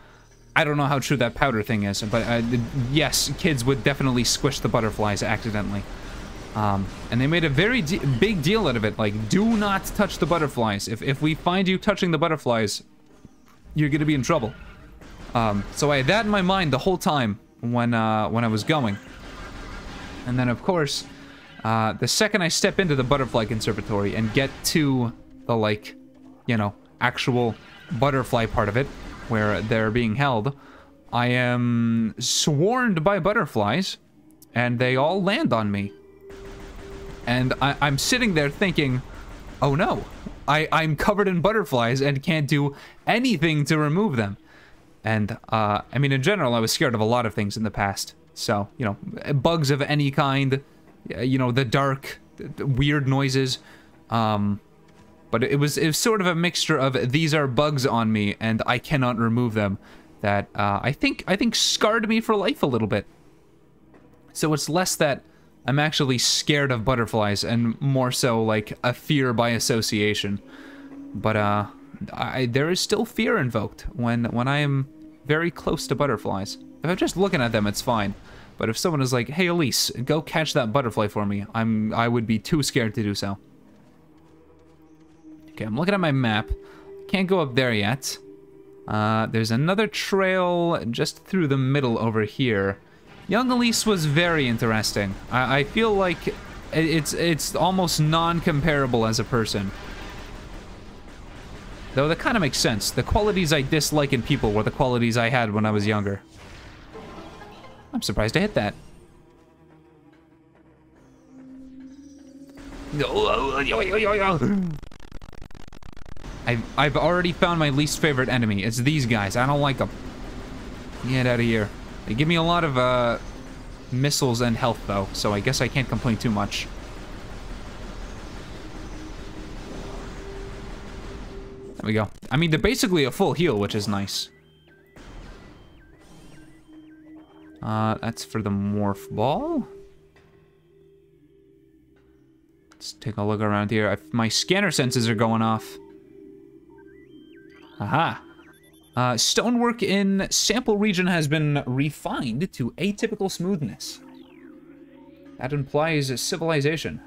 I don't know how true that powder thing is, but uh, yes, kids would definitely squish the butterflies accidentally. Um, and they made a very big deal out of it, like, do not touch the butterflies. If, if we find you touching the butterflies, you're gonna be in trouble. Um, so I had that in my mind the whole time when, uh, when I was going. And then, of course, uh, the second I step into the butterfly conservatory and get to the, like, you know, actual butterfly part of it, where they're being held, I am swarmed by butterflies, and they all land on me. And I am sitting there thinking, oh no, I, I'm covered in butterflies and can't do anything to remove them. And, uh, I mean, in general, I was scared of a lot of things in the past. So, you know, bugs of any kind, you know, the dark, the weird noises. Um, but it was, it was sort of a mixture of these are bugs on me and I cannot remove them that uh, I think I think scarred me for life a little bit. So it's less that I'm actually scared of butterflies and more so like a fear by association. But uh, I, there is still fear invoked when when I am very close to butterflies. If I'm just looking at them, it's fine. But if someone is like, "Hey, Elise, go catch that butterfly for me," I'm I would be too scared to do so. Okay, I'm looking at my map. Can't go up there yet. Uh, there's another trail just through the middle over here. Young Elise was very interesting. I, I feel like it's it's almost non-comparable as a person. Though that kind of makes sense. The qualities I dislike in people were the qualities I had when I was younger. I'm surprised I hit that. I've, I've already found my least favorite enemy. It's these guys. I don't like them. Get out of here. They give me a lot of uh, missiles and health, though, so I guess I can't complain too much. There we go. I mean, they're basically a full heal, which is nice. Uh, that's for the morph ball. Let's take a look around here. I, my scanner senses are going off. Aha. Uh, stonework in sample region has been refined to atypical smoothness. That implies civilization.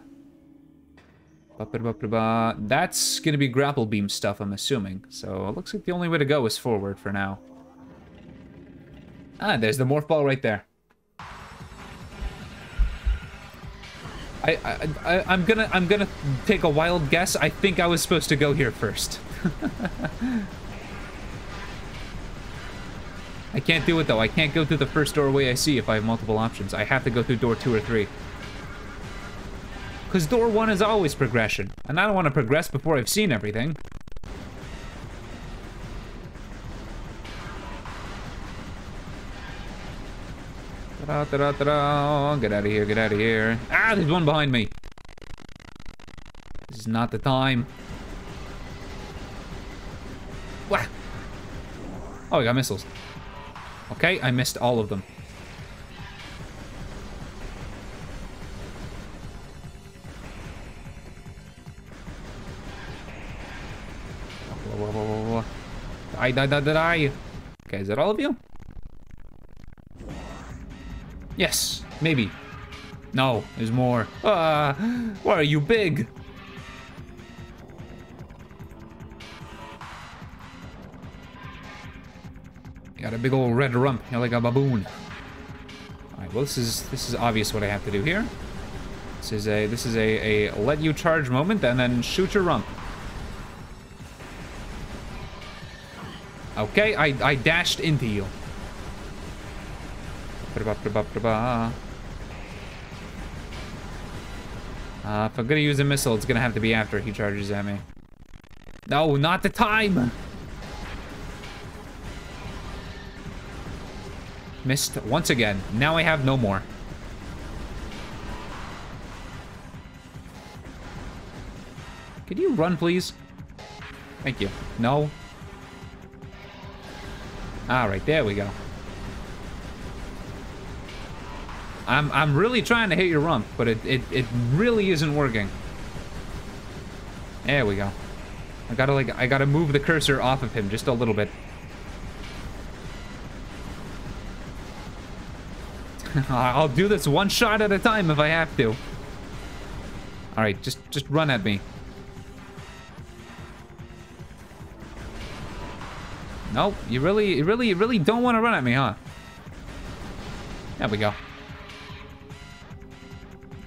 That's gonna be grapple beam stuff, I'm assuming. So it looks like the only way to go is forward for now. Ah, there's the morph ball right there. I, I, I, I'm gonna, I'm gonna take a wild guess. I think I was supposed to go here first. I can't do it though. I can't go through the first doorway I see if I have multiple options. I have to go through door two or three. Because door one is always progression. And I don't want to progress before I've seen everything. -da -da -da get out of here, get out of here. Ah, there's one behind me. This is not the time. What? Oh, I got missiles. Okay, I missed all of them. Die, die, die, die. Okay, is that all of you? Yes, maybe. No, there's more. Ah, why are you big? You Got a big old red rump. You're like a baboon. Alright, well this is this is obvious what I have to do here. This is a this is a, a let you charge moment and then shoot your rump. Okay, I, I dashed into you. Uh, if I'm gonna use a missile, it's gonna have to be after he charges at me. No, not the time! Missed once again. Now I have no more. Could you run, please? Thank you. No. Alright, there we go. I'm I'm really trying to hit your rump, but it, it, it really isn't working. There we go. I gotta like I gotta move the cursor off of him just a little bit. I'll do this one shot at a time if I have to. All right, just just run at me. Nope, you really, you really, you really don't want to run at me, huh? There we go.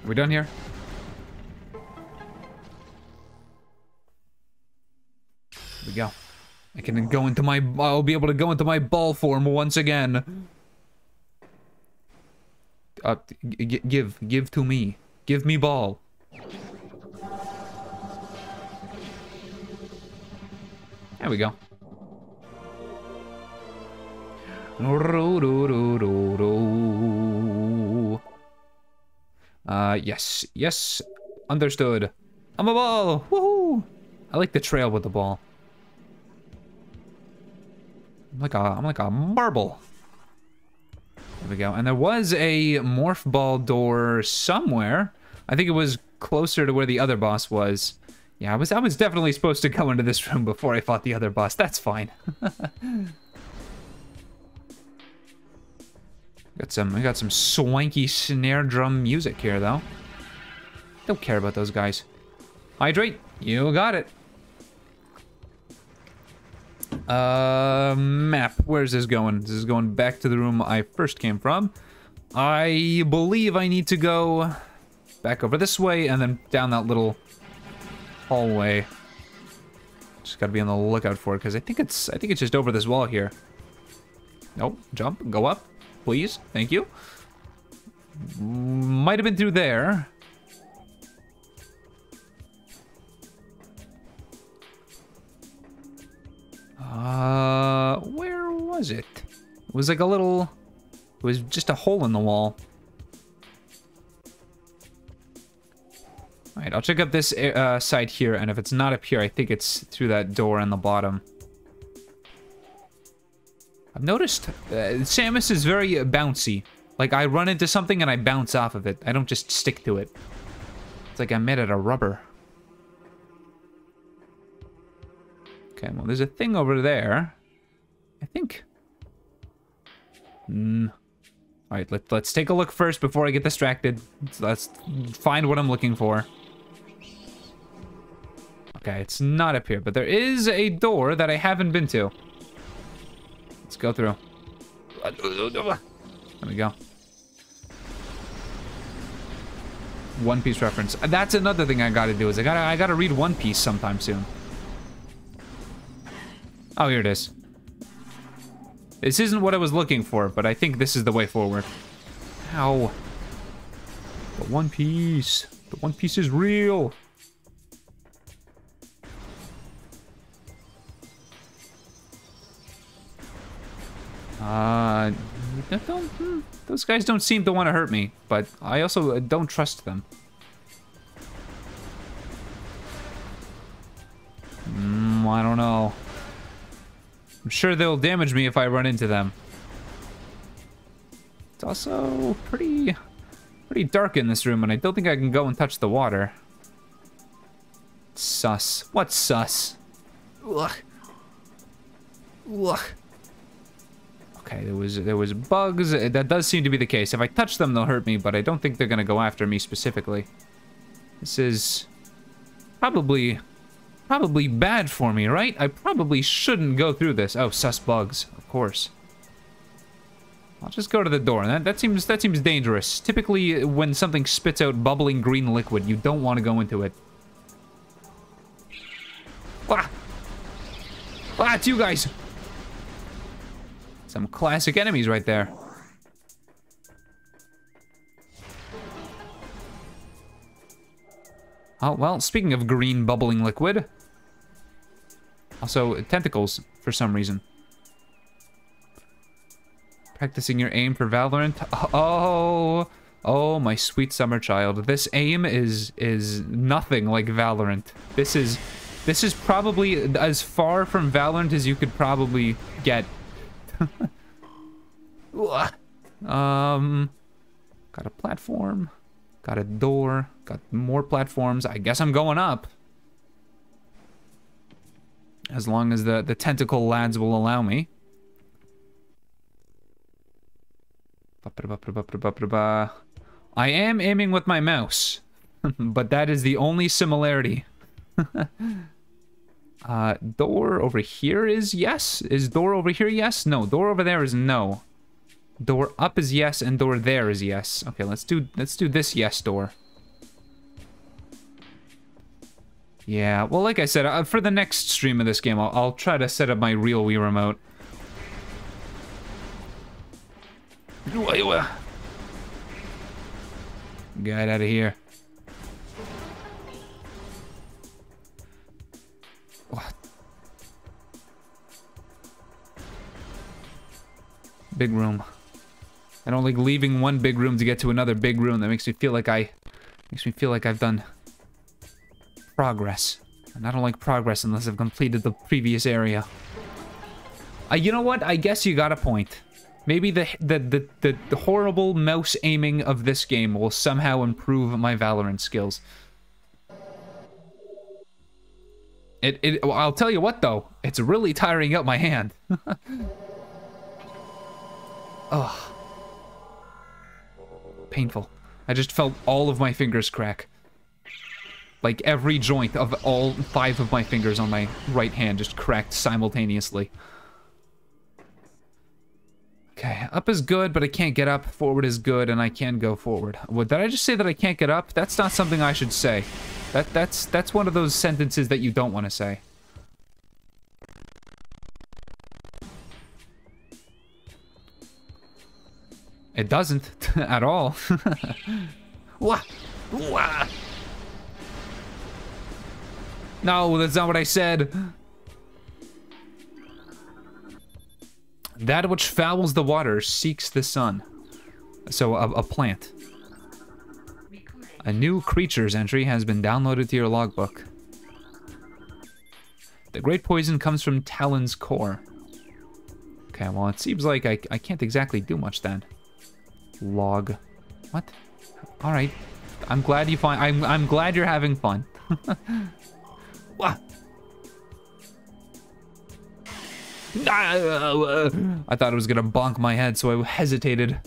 Are we done here? Here we go. I can go into my, I'll be able to go into my ball form once again. Uh, give, give to me. Give me ball. There we go. Uh, yes, yes, understood. I'm a ball, woohoo! I like the trail with the ball. I'm like a, I'm like a marble. There we go. And there was a morph ball door somewhere. I think it was closer to where the other boss was. Yeah, I was I was definitely supposed to go into this room before I fought the other boss. That's fine. got some we got some swanky snare drum music here though. Don't care about those guys. Hydrate, you got it. Uh, map. Where's this going? This is going back to the room I first came from. I believe I need to go back over this way and then down that little hallway. Just gotta be on the lookout for it because I think it's I think it's just over this wall here. Nope. Jump. Go up, please. Thank you. Might have been through there. Uh, where was it? It was like a little... It was just a hole in the wall. Alright, I'll check up this uh, side here, and if it's not up here, I think it's through that door on the bottom. I've noticed uh, Samus is very bouncy. Like, I run into something and I bounce off of it. I don't just stick to it. It's like I'm made out of rubber. Okay, well, there's a thing over there. I think... Hmm. Alright, let, let's take a look first before I get distracted. Let's find what I'm looking for. Okay, it's not up here, but there is a door that I haven't been to. Let's go through. There we go. One Piece reference. That's another thing I gotta do is I gotta I gotta read One Piece sometime soon. Oh, here it is. This isn't what I was looking for, but I think this is the way forward. Ow. The One Piece. The One Piece is real. Uh, hmm, those guys don't seem to want to hurt me, but I also uh, don't trust them. Mm, I don't know. I'm sure they'll damage me if I run into them. It's also pretty, pretty dark in this room, and I don't think I can go and touch the water. Sus. What sus? Ugh. Ugh. Okay, there was there was bugs. That does seem to be the case. If I touch them, they'll hurt me, but I don't think they're gonna go after me specifically. This is probably probably bad for me, right? I probably shouldn't go through this. Oh, sus bugs, of course. I'll just go to the door. That that seems that seems dangerous. Typically, when something spits out bubbling green liquid, you don't want to go into it. Ah! Ah, it's you guys! Some classic enemies right there. Oh, well, speaking of green bubbling liquid. Also, tentacles, for some reason. Practicing your aim for Valorant. Oh, oh, my sweet summer child. This aim is is nothing like Valorant. This is this is probably as far from Valorant as you could probably get um, got a platform, got a door, got more platforms. I guess I'm going up. As long as the, the tentacle lads will allow me. I am aiming with my mouse, but that is the only similarity. Uh, door over here is yes. Is door over here yes? No. Door over there is no. Door up is yes, and door there is yes. Okay, let's do let's do this yes door. Yeah, well, like I said, uh, for the next stream of this game, I'll, I'll try to set up my real Wii remote. Get out of here. Big room. I don't like leaving one big room to get to another big room. That makes me feel like I... Makes me feel like I've done... Progress. And I don't like progress unless I've completed the previous area. Uh, you know what? I guess you got a point. Maybe the, the, the, the, the horrible mouse aiming of this game will somehow improve my Valorant skills. It, it, I'll tell you what though, it's really tiring up my hand. Ugh. Painful. I just felt all of my fingers crack. Like every joint of all five of my fingers on my right hand just cracked simultaneously. Okay, up is good, but I can't get up. Forward is good, and I can go forward. What, did I just say that I can't get up? That's not something I should say. That That's that's one of those sentences that you don't want to say. It doesn't, at all. Wah! No, that's not what I said. That which fouls the water seeks the sun. So, a, a, plant. A new creatures entry has been downloaded to your logbook. The great poison comes from Tallon's core. Okay, well, it seems like I, I can't exactly do much then. Log. What? Alright. I'm glad you find- I'm, I'm glad you're having fun. what? I thought it was gonna bonk my head, so I hesitated.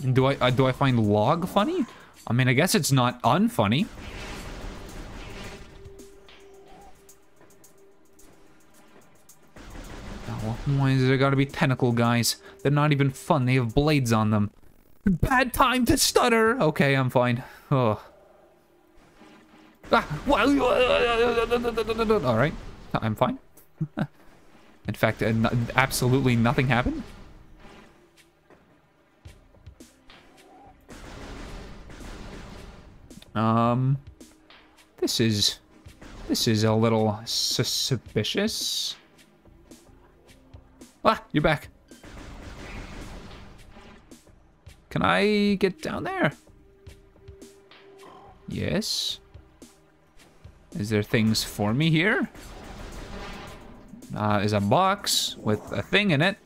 Do I uh, do I find log funny? I mean, I guess it's not unfunny. Oh, why is there gotta be tentacle guys? They're not even fun. They have blades on them. Bad time to stutter. Okay, I'm fine. Oh. Ah, all right, I'm fine. In fact, uh, absolutely nothing happened. Um, this is, this is a little suspicious. Ah, you're back. Can I get down there? Yes. Is there things for me here? Uh, is a box with a thing in it.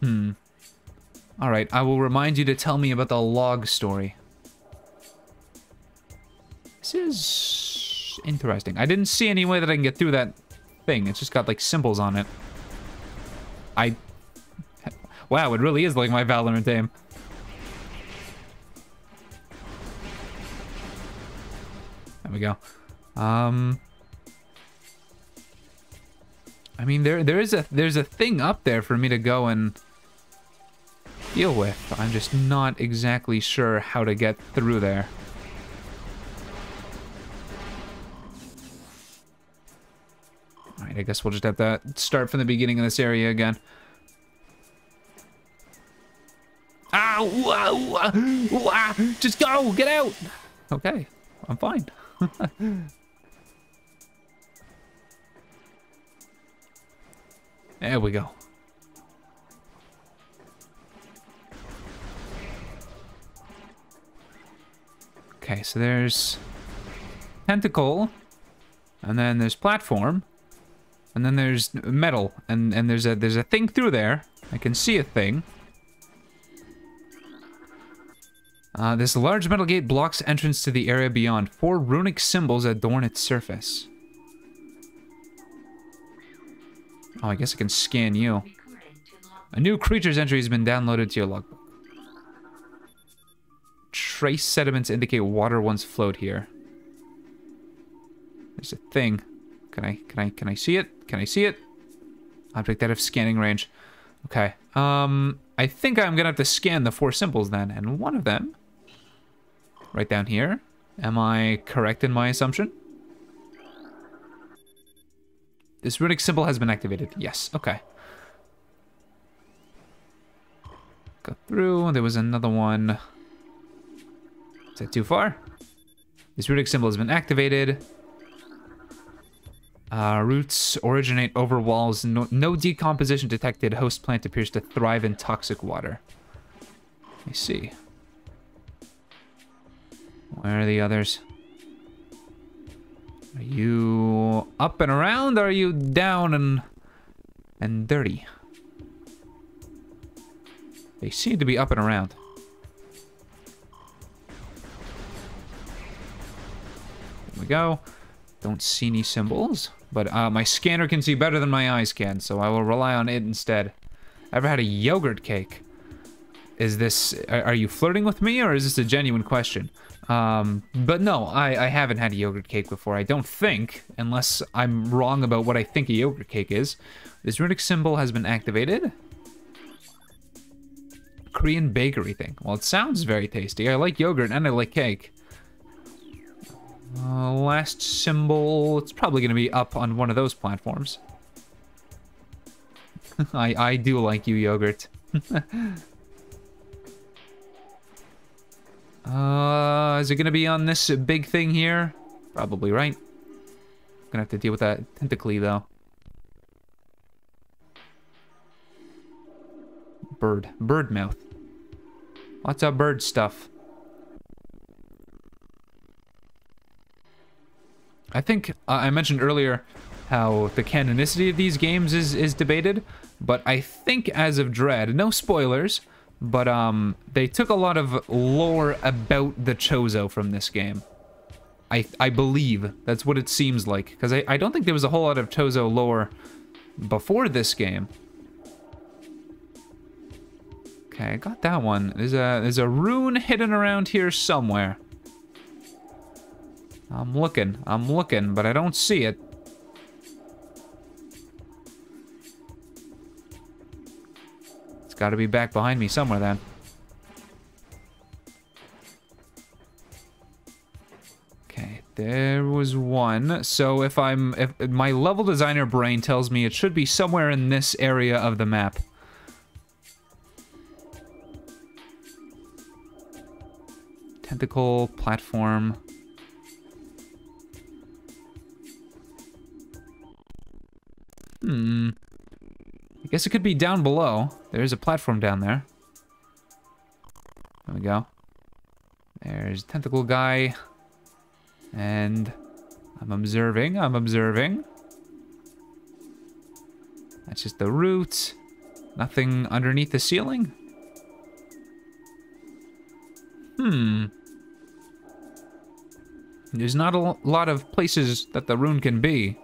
Hmm. Alright, I will remind you to tell me about the log story. This is interesting. I didn't see any way that I can get through that thing. It's just got like symbols on it. I... Wow, it really is like my Valorant aim. There we go. Um, I mean, there there is a there's a thing up there for me to go and deal with. I'm just not exactly sure how to get through there. I guess we'll just have to start from the beginning of this area again. Ow! Ow! Ow! Just go! Get out! Okay, I'm fine. there we go. Okay, so there's tentacle, and then there's platform, and then there's metal, and and there's a there's a thing through there. I can see a thing. Uh, this large metal gate blocks entrance to the area beyond. Four runic symbols adorn its surface. Oh, I guess I can scan you. A new creature's entry has been downloaded to your logbook. Trace sediments indicate water once flowed here. There's a thing. Can I, can I, can I see it? Can I see it? Object out of scanning range. Okay. Um, I think I'm gonna have to scan the four symbols then, and one of them right down here. Am I correct in my assumption? This runic symbol has been activated. Yes, okay. Go through. There was another one. Is that too far? This runic symbol has been activated. Uh, roots originate over walls. No, no decomposition detected. Host plant appears to thrive in toxic water. Let me see. Where are the others? Are you up and around or are you down and and dirty? They seem to be up and around. There we go. Don't see any symbols, but uh, my scanner can see better than my eyes can, so I will rely on it instead. Ever had a yogurt cake? Is this, are you flirting with me or is this a genuine question? Um, but no, I, I haven't had a yogurt cake before. I don't think, unless I'm wrong about what I think a yogurt cake is. This runic symbol has been activated. Korean bakery thing. Well, it sounds very tasty. I like yogurt and I like cake. Uh, last symbol, it's probably going to be up on one of those platforms. I, I do like you, yogurt. uh, is it going to be on this big thing here? Probably, right? Gonna have to deal with that tentacly, though. Bird. Bird mouth. Lots of bird stuff. I think uh, I mentioned earlier how the canonicity of these games is, is debated, but I think as of Dread, no spoilers, but um, they took a lot of lore about the Chozo from this game. I, I believe that's what it seems like, because I, I don't think there was a whole lot of Chozo lore before this game. Okay, I got that one. There's a there's a rune hidden around here somewhere. I'm looking. I'm looking, but I don't see it. It's got to be back behind me somewhere then. Okay, there was one. So if I'm if my level designer brain tells me it should be somewhere in this area of the map. Tentacle platform. Hmm. I guess it could be down below. There's a platform down there. There we go. There's tentacle guy. And I'm observing, I'm observing. That's just the root. Nothing underneath the ceiling. Hmm. There's not a lot of places that the rune can be.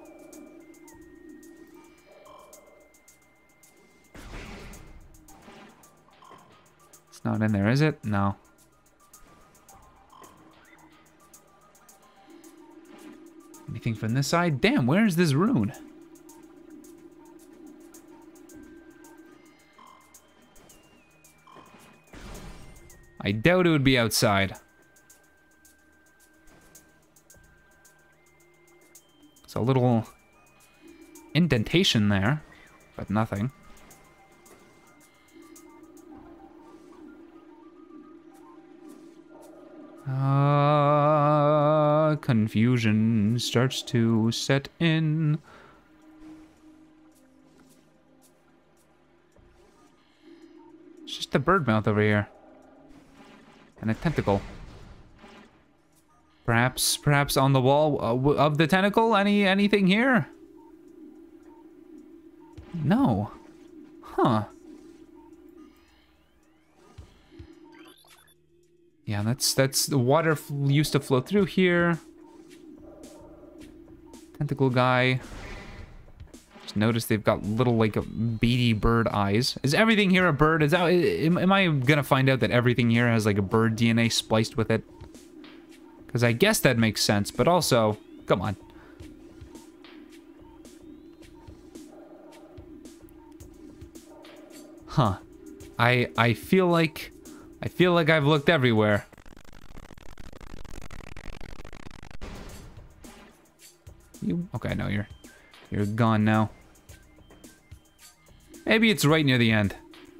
Not in there, is it? No. Anything from this side? Damn, where is this rune? I doubt it would be outside. It's a little indentation there, but nothing. Ah, uh, confusion starts to set in. It's just a bird mouth over here. And a tentacle. Perhaps, perhaps on the wall of the tentacle? Any, anything here? No. Huh. Yeah, that's that's the water used to flow through here. Tentacle guy. Just notice they've got little like a beady bird eyes. Is everything here a bird? Is that am, am I gonna find out that everything here has like a bird DNA spliced with it? Because I guess that makes sense, but also, come on. Huh. I I feel like I feel like I've looked everywhere. You okay? No, you're you're gone now. Maybe it's right near the end.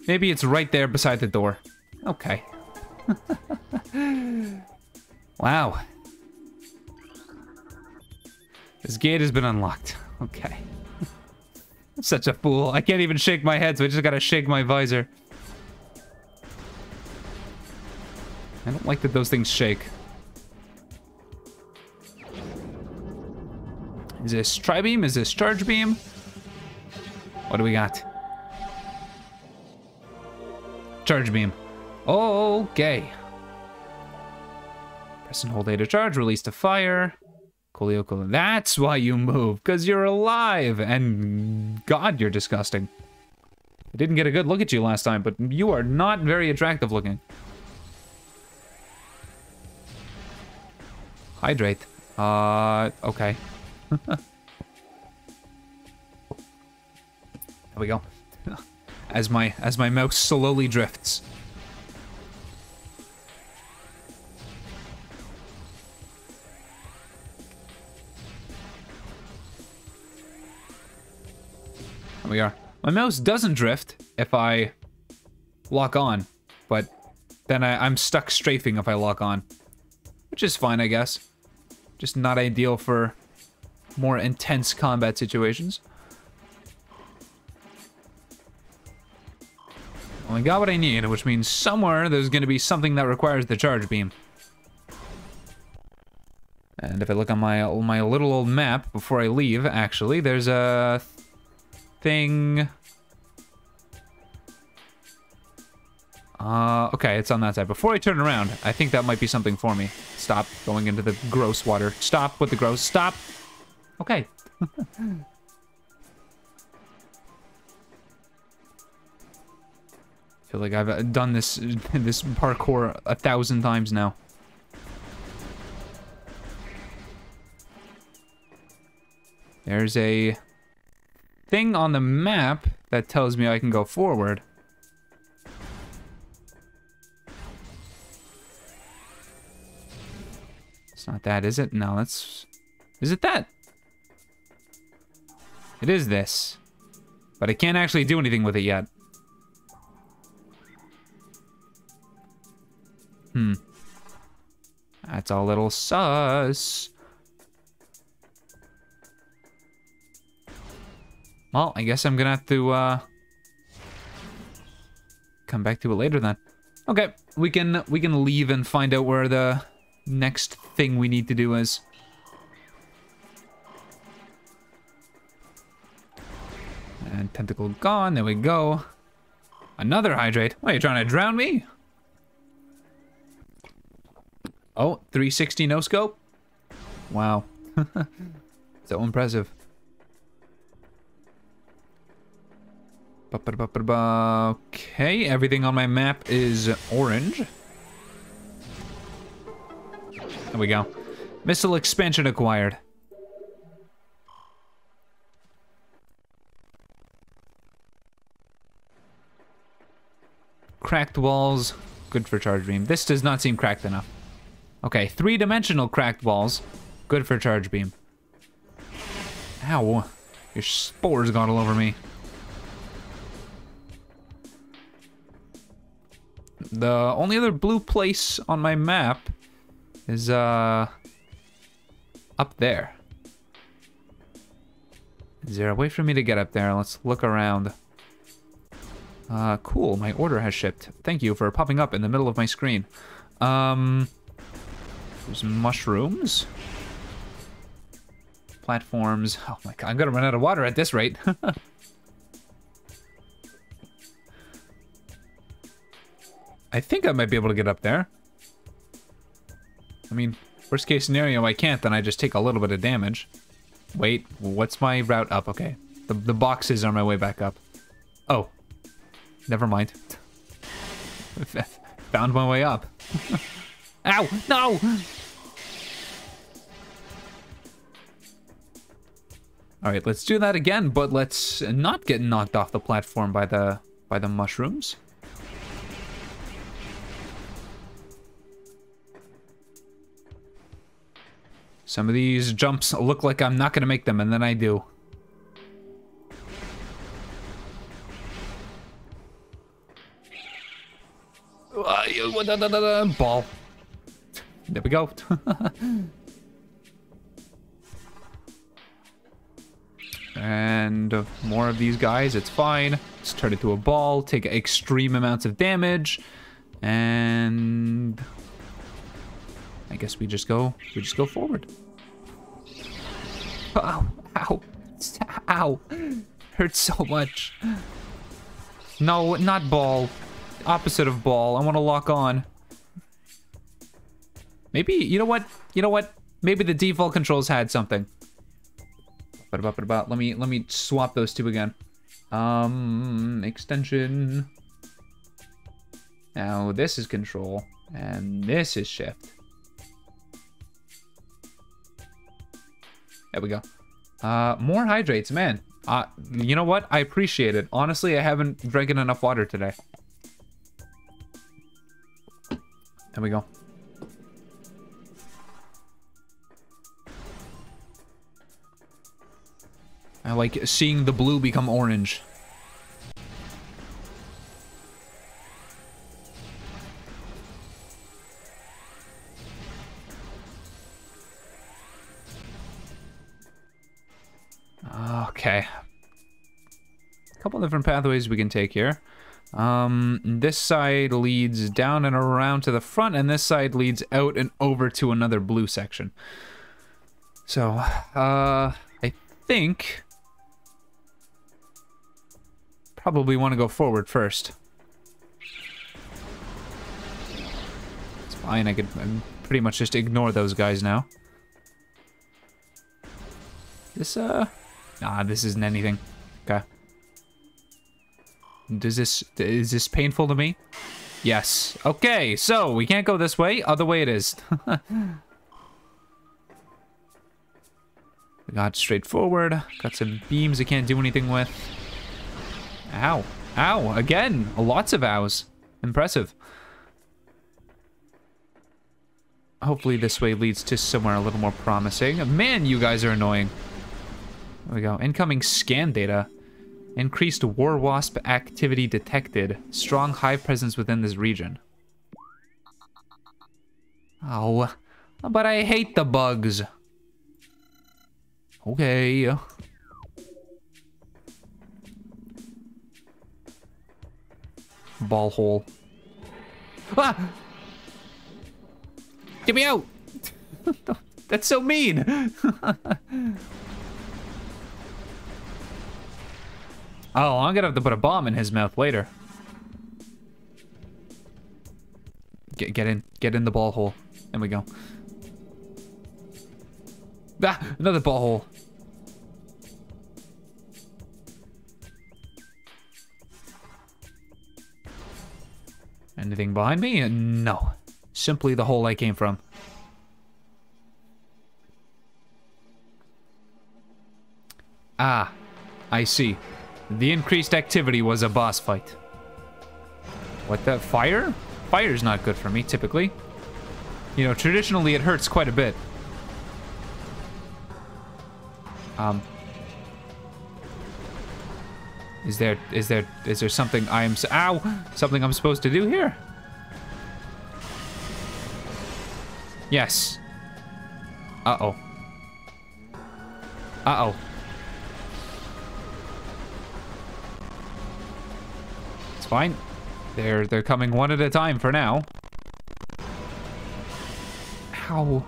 Maybe it's right there beside the door. Okay. wow. This gate has been unlocked. Okay. I'm Such a fool. I can't even shake my head, so I just gotta shake my visor. I don't like that those things shake. Is this tri-beam? Is this charge beam? What do we got? Charge beam. Okay. Press and hold A to charge, release to fire. Coolio, coolio. That's why you move, because you're alive. And God, you're disgusting. I didn't get a good look at you last time, but you are not very attractive looking. Hydrate. Uh, okay. there we go. As my as my mouse slowly drifts. There we are. My mouse doesn't drift if I lock on, but then I, I'm stuck strafing if I lock on. Which is fine, I guess. Just not ideal for more intense combat situations. Only got what I need, which means somewhere there's going to be something that requires the charge beam. And if I look on my my little old map before I leave, actually, there's a thing. Uh, okay, it's on that side. Before I turn around, I think that might be something for me. Stop going into the gross water. Stop with the gross. Stop. Okay. feel like I've uh, done this this parkour a thousand times now. There's a thing on the map that tells me I can go forward. Not that, is it? No, that's... Is it that? It is this. But I can't actually do anything with it yet. Hmm. That's a little sus. Well, I guess I'm gonna have to, uh... Come back to it later then. Okay, we can we can leave and find out where the next thing we need to do is. And tentacle gone, there we go. Another hydrate. What, are you trying to drown me? Oh, 360 no scope? Wow. so impressive. Okay, everything on my map is orange. There we go. Missile expansion acquired. Cracked walls, good for charge beam. This does not seem cracked enough. Okay, three-dimensional cracked walls, good for charge beam. Ow, your spores got all over me. The only other blue place on my map is, uh, up there. Is there a way for me to get up there? Let's look around. Uh, cool, my order has shipped. Thank you for popping up in the middle of my screen. Um, there's mushrooms. Platforms. Oh my god, I'm gonna run out of water at this rate. I think I might be able to get up there. I mean, worst case scenario, I can't, then I just take a little bit of damage. Wait, what's my route up? Okay. The, the boxes are my way back up. Oh. Never mind. Found my way up. Ow! No! Alright, let's do that again, but let's not get knocked off the platform by the by the mushrooms. Some of these jumps look like I'm not gonna make them, and then I do. Ball. There we go. and more of these guys, it's fine. Let's turn it to a ball, take extreme amounts of damage, and I guess we just go, we just go forward. Ow, ow, ow. Hurts so much. No, not ball. Opposite of ball. I want to lock on. Maybe, you know what? You know what? Maybe the default controls had something. But about, but about. Let me, let me swap those two again. Um, extension. Now this is control, and this is shift. There we go. Uh, more hydrates, man. Uh, you know what? I appreciate it. Honestly, I haven't drinking enough water today. There we go. I like seeing the blue become orange. Okay. A couple different pathways we can take here. Um, this side leads down and around to the front, and this side leads out and over to another blue section. So, uh, I think... Probably want to go forward first. It's fine, I could pretty much just ignore those guys now. This, uh... Nah, this isn't anything. Okay. Does this... Is this painful to me? Yes. Okay, so we can't go this way. Other way it is. we got straightforward. Got some beams I can't do anything with. Ow. Ow. Again. Lots of ows. Impressive. Hopefully this way leads to somewhere a little more promising. Man, you guys are annoying. There we go. Incoming scan data. Increased war wasp activity detected. Strong hive presence within this region. Oh, but I hate the bugs. Okay. Ball hole. Ah! Get me out! That's so mean! Oh, I'm gonna have to put a bomb in his mouth later. Get, get in. Get in the ball hole. There we go. Ah, another ball hole. Anything behind me? No. Simply the hole I came from. Ah, I see. The increased activity was a boss fight. What the? Fire? Fire is not good for me, typically. You know, traditionally it hurts quite a bit. Um. Is there, is there, is there something I am, ow, something I'm supposed to do here? Yes. Uh-oh. Uh-oh. It's fine. They're they're coming one at a time for now. How?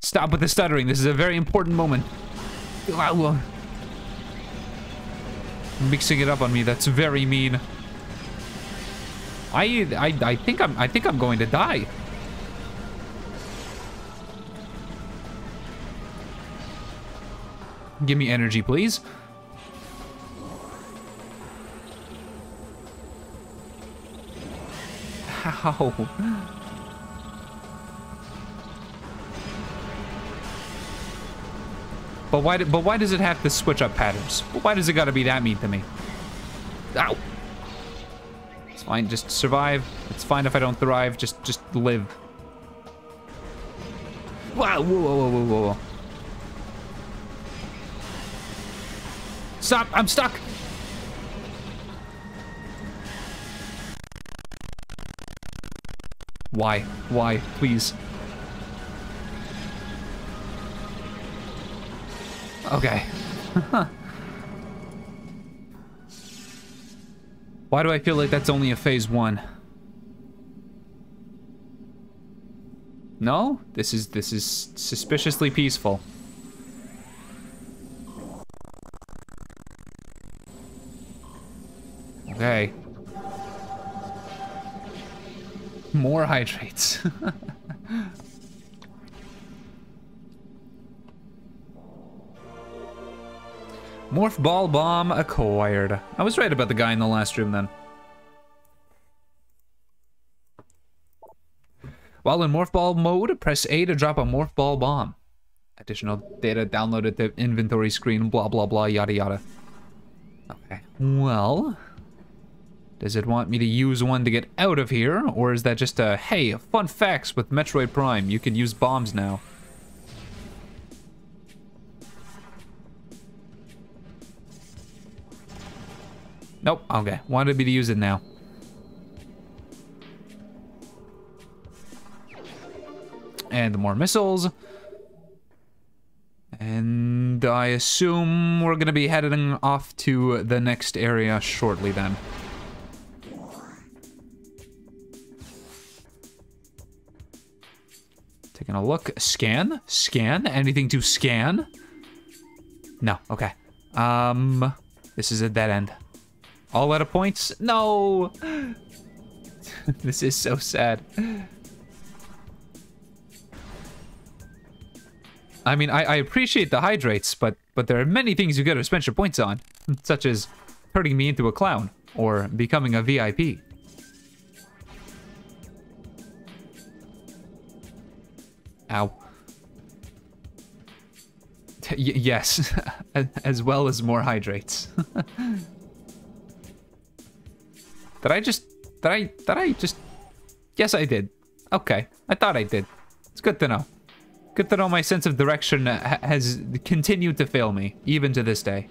Stop with the stuttering. This is a very important moment. Mixing it up on me. That's very mean. I I I think I'm I think I'm going to die. Give me energy, please. How? But why, but why does it have to switch up patterns? Why does it gotta be that mean to me? Ow! It's fine, just survive. It's fine if I don't thrive, just, just live. Wow, whoa, whoa, whoa, whoa, whoa. Stop! I'm stuck! Why? Why? Please. Okay. Why do I feel like that's only a phase one? No? This is this is suspiciously peaceful. More hydrates. Morph ball bomb acquired. I was right about the guy in the last room then. While in morph ball mode, press A to drop a morph ball bomb. Additional data downloaded to inventory screen, blah blah blah, yada yada. Okay, well... Does it want me to use one to get out of here? Or is that just a, hey, fun facts with Metroid Prime, you can use bombs now? Nope, okay. Wanted me to use it now. And more missiles. And I assume we're gonna be heading off to the next area shortly then. Taking a look. Scan? Scan? Anything to scan? No, okay. Um, this is a dead end. All out of points? No! this is so sad. I mean, I, I appreciate the hydrates, but but there are many things you gotta spend your points on, such as turning me into a clown or becoming a VIP. Ow. Yes, as well as more hydrates. did I just, did I, did I just, yes I did. Okay, I thought I did. It's good to know. Good to know my sense of direction uh, has continued to fail me, even to this day.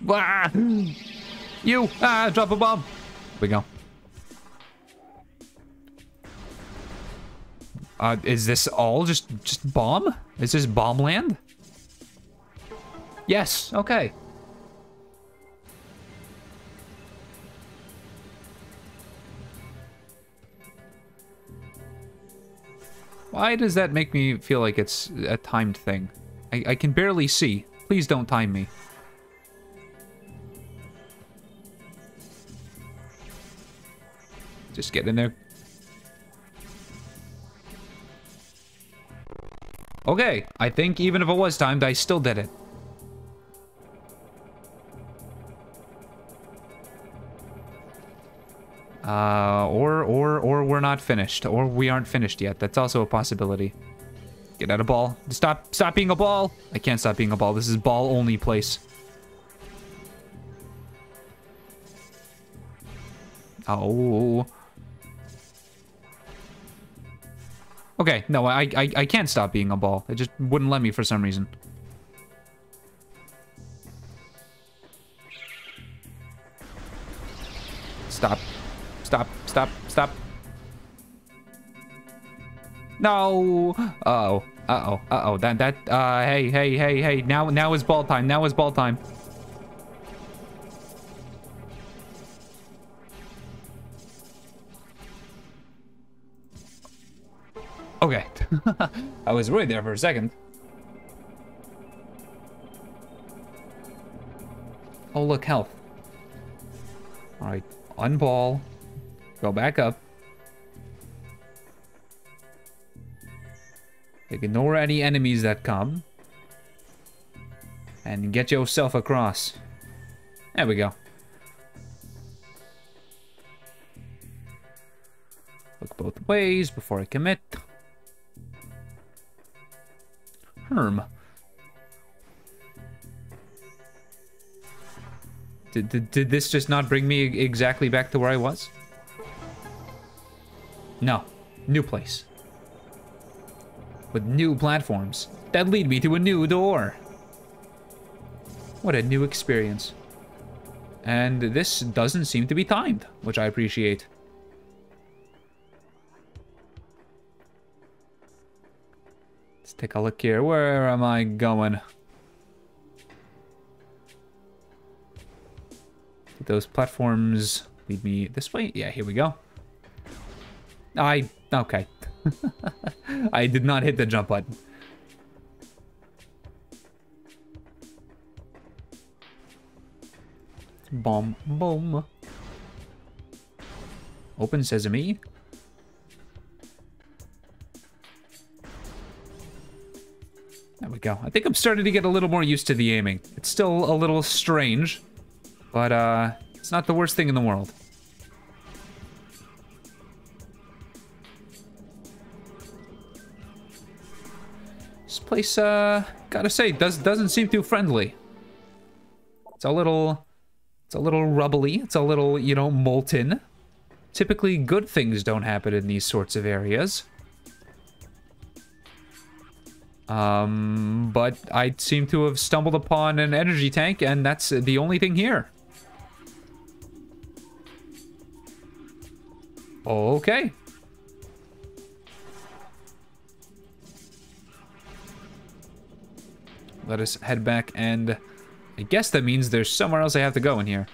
Blah! You! Ah, drop a bomb! We go. Uh, is this all just, just bomb? Is this bomb land? Yes, okay. Why does that make me feel like it's a timed thing? I, I can barely see. Please don't time me. Just get in there. Okay, I think even if it was timed, I still did it. Uh, or, or, or we're not finished. Or we aren't finished yet. That's also a possibility. Get out of ball. Stop, stop being a ball. I can't stop being a ball. This is ball only place. Oh. Okay, no, I, I, I can't stop being a ball. It just wouldn't let me for some reason. Stop. Stop, stop, stop. No! Uh-oh, uh-oh, uh-oh. That, that, uh, hey, hey, hey, hey. Now, now is ball time. Now is ball time. Okay. I was worried there for a second. Oh, look, health. Alright, unball. Go back up. Ignore any enemies that come. And get yourself across. There we go. Look both ways before I commit. Herm. Did, did, did this just not bring me exactly back to where I was? No. New place. With new platforms that lead me to a new door. What a new experience. And this doesn't seem to be timed, which I appreciate. Take a look here. Where am I going? Did those platforms lead me this way. Yeah, here we go. I, okay. I did not hit the jump button. Bomb, boom. Open sesame. There we go. I think I'm starting to get a little more used to the aiming. It's still a little strange, but uh, it's not the worst thing in the world. This place, uh, gotta say, does doesn't seem too friendly. It's a little, it's a little rubbly. It's a little, you know, molten. Typically, good things don't happen in these sorts of areas. Um, but I seem to have stumbled upon an energy tank, and that's the only thing here. Okay. Let us head back and I guess that means there's somewhere else I have to go in here.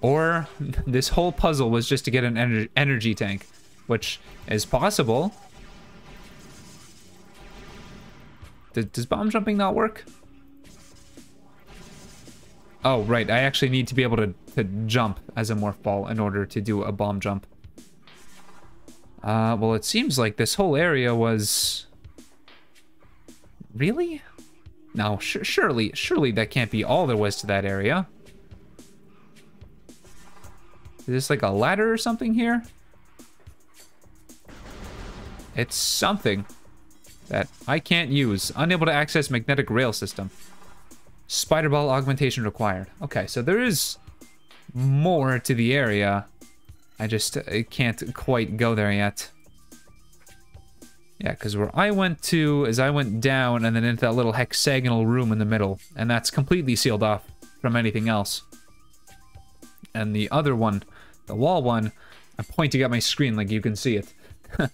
Or this whole puzzle was just to get an ener energy tank, which is possible. D does bomb jumping not work? Oh, right. I actually need to be able to, to jump as a morph ball in order to do a bomb jump. Uh, well, it seems like this whole area was Really? No, surely, surely that can't be all there was to that area. Is this like a ladder or something here? It's something that I can't use. Unable to access magnetic rail system. Spider ball augmentation required. Okay, so there is more to the area. I just uh, I can't quite go there yet. Yeah, because where I went to is I went down and then into that little hexagonal room in the middle, and that's completely sealed off from anything else. And the other one, the wall one, I'm pointing at my screen like you can see it.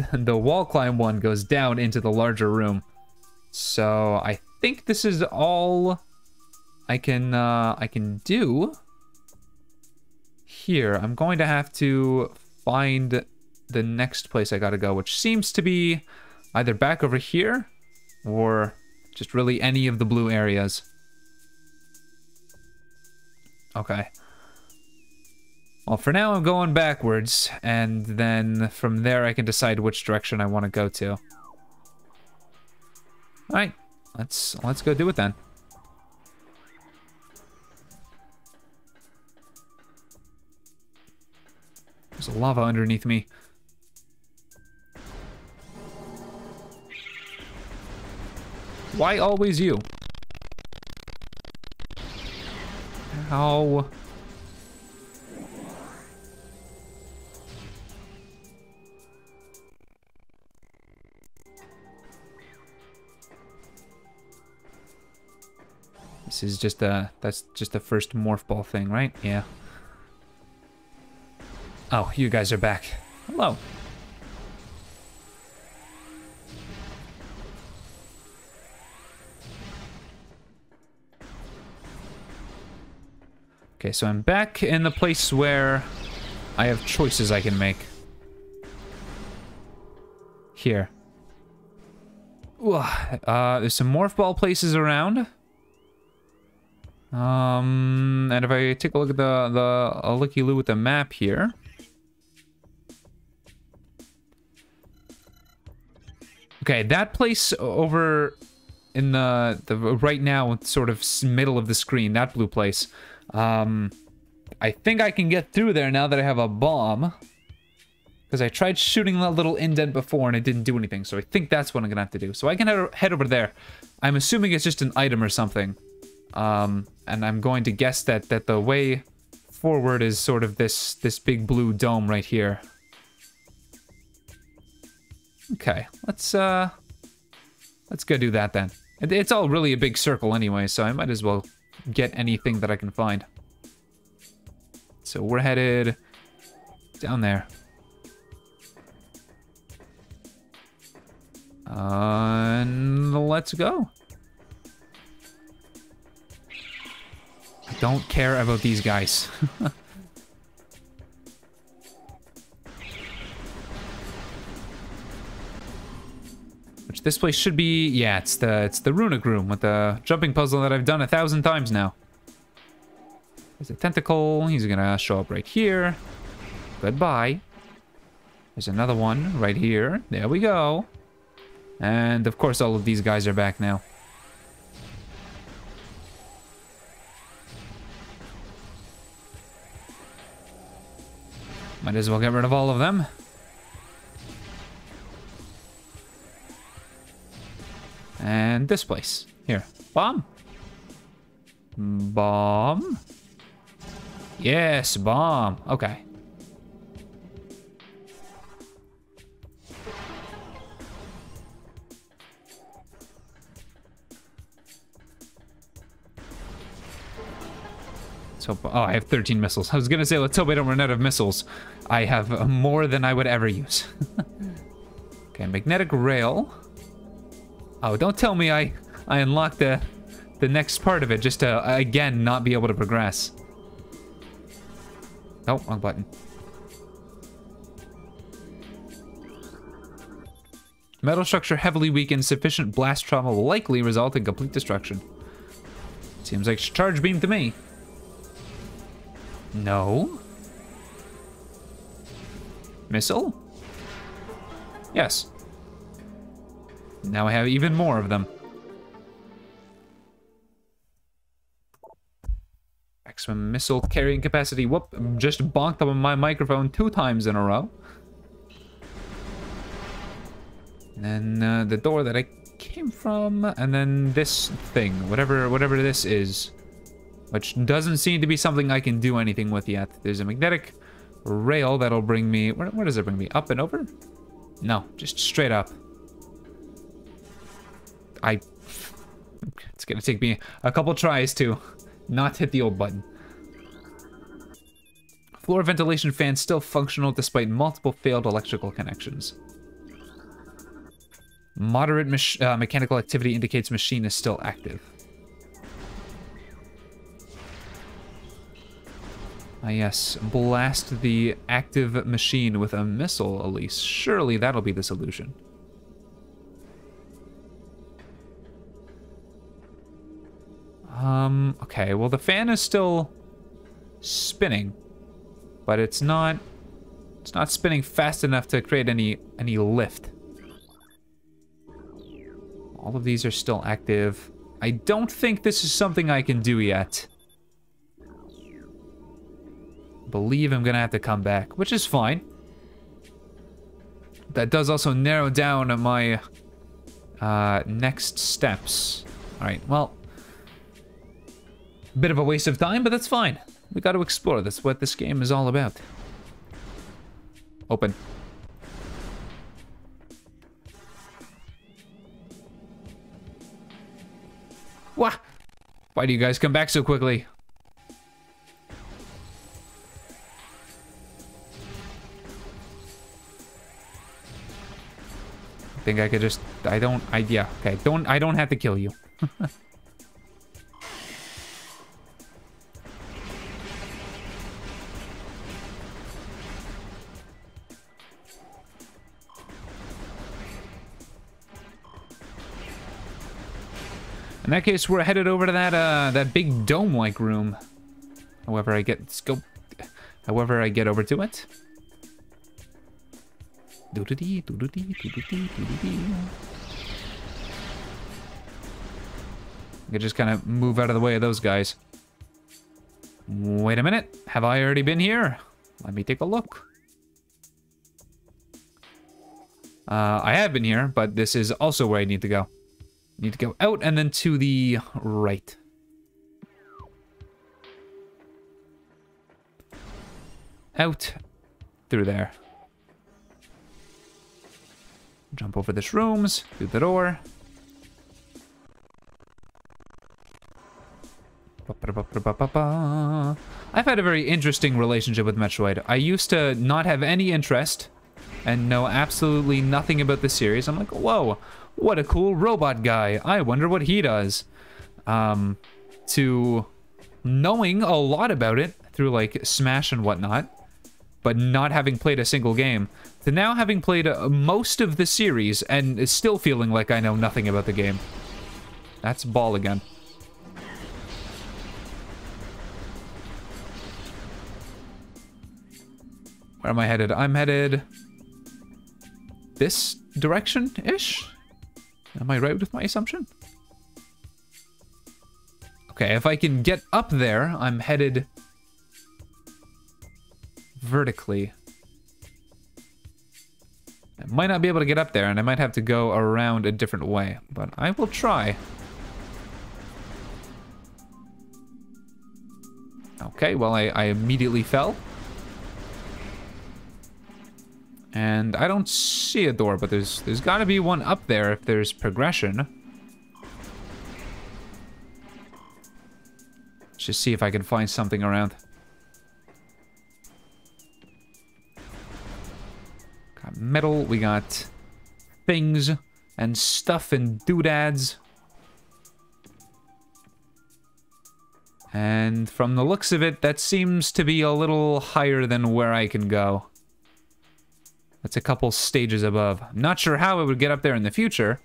the wall climb one goes down into the larger room. So I think this is all I can uh, I can do here. I'm going to have to find the next place I gotta go, which seems to be either back over here or just really any of the blue areas. Okay. Well, for now I'm going backwards, and then from there I can decide which direction I want to go to. Alright, let's let's go do it then. There's lava underneath me. Why always you? How? This is just a, that's just the first morph ball thing, right? Yeah. Oh, you guys are back. Hello. Okay, so I'm back in the place where I have choices I can make. Here. Uh, there's some morph ball places around. Um, and if I take a look at the, the a looky loo with the map here. Okay, that place over in the, the right now, sort of middle of the screen, that blue place. Um, I think I can get through there now that I have a bomb. Because I tried shooting that little indent before and it didn't do anything. So I think that's what I'm going to have to do. So I can head, head over there. I'm assuming it's just an item or something. Um, and I'm going to guess that, that the way forward is sort of this, this big blue dome right here. Okay, let's, uh, let's go do that then. It's all really a big circle anyway, so I might as well get anything that I can find. So we're headed down there. Uh, and let's go. Don't care about these guys. Which this place should be, yeah, it's the it's the runic room with the jumping puzzle that I've done a thousand times now. There's a tentacle. He's gonna show up right here. Goodbye. There's another one right here. There we go. And of course all of these guys are back now. Might as well get rid of all of them. And this place. Here. Bomb. Bomb. Yes, bomb. Okay. Let's hope. Oh, I have 13 missiles. I was gonna say, let's hope I don't run out of missiles. I have uh, more than I would ever use. okay, magnetic rail. Oh, don't tell me I I unlocked the the next part of it just to again not be able to progress. Oh, wrong button. Metal structure heavily weakened. Sufficient blast trauma will likely result in complete destruction. Seems like charge beam to me. No. Missile? Yes. Now I have even more of them. Maximum missile carrying capacity. Whoop, just bonked up on my microphone two times in a row. And then uh, the door that I came from, and then this thing, whatever whatever this is. Which doesn't seem to be something I can do anything with yet. There's a magnetic rail that'll bring me... Where, where does it bring me? Up and over? No, just straight up. I... It's gonna take me a couple tries to not hit the old button. Floor ventilation fan still functional despite multiple failed electrical connections. Moderate uh, mechanical activity indicates machine is still active. Ah yes, blast the active machine with a missile, Elise. Surely that'll be the solution. Um, okay, well the fan is still spinning, but it's not, it's not spinning fast enough to create any, any lift. All of these are still active. I don't think this is something I can do yet believe I'm gonna have to come back, which is fine. That does also narrow down my uh, next steps. All right, well, bit of a waste of time, but that's fine. We got to explore. That's what this game is all about. Open. Wah! Why do you guys come back so quickly? Think I could just... I don't... I, yeah, okay. Don't... I don't have to kill you. In that case, we're headed over to that uh, that big dome-like room. However, I get scope. However, I get over to it. I can just kind of move out of the way of those guys. Wait a minute. Have I already been here? Let me take a look. Uh, I have been here, but this is also where I need to go. Need to go out and then to the right. Out through there. Jump over this rooms, through the door. I've had a very interesting relationship with Metroid. I used to not have any interest and know absolutely nothing about the series. I'm like, whoa, what a cool robot guy. I wonder what he does. Um, to knowing a lot about it through like Smash and whatnot, but not having played a single game, to now having played uh, most of the series and still feeling like I know nothing about the game. That's ball again. Where am I headed? I'm headed this direction-ish? Am I right with my assumption? Okay, if I can get up there, I'm headed vertically. I might not be able to get up there, and I might have to go around a different way, but I will try. Okay, well, I, I immediately fell. And I don't see a door, but there's there's got to be one up there if there's progression. Let's just see if I can find something around. Got metal, we got things and stuff and doodads. And from the looks of it, that seems to be a little higher than where I can go. That's a couple stages above. I'm not sure how it would get up there in the future,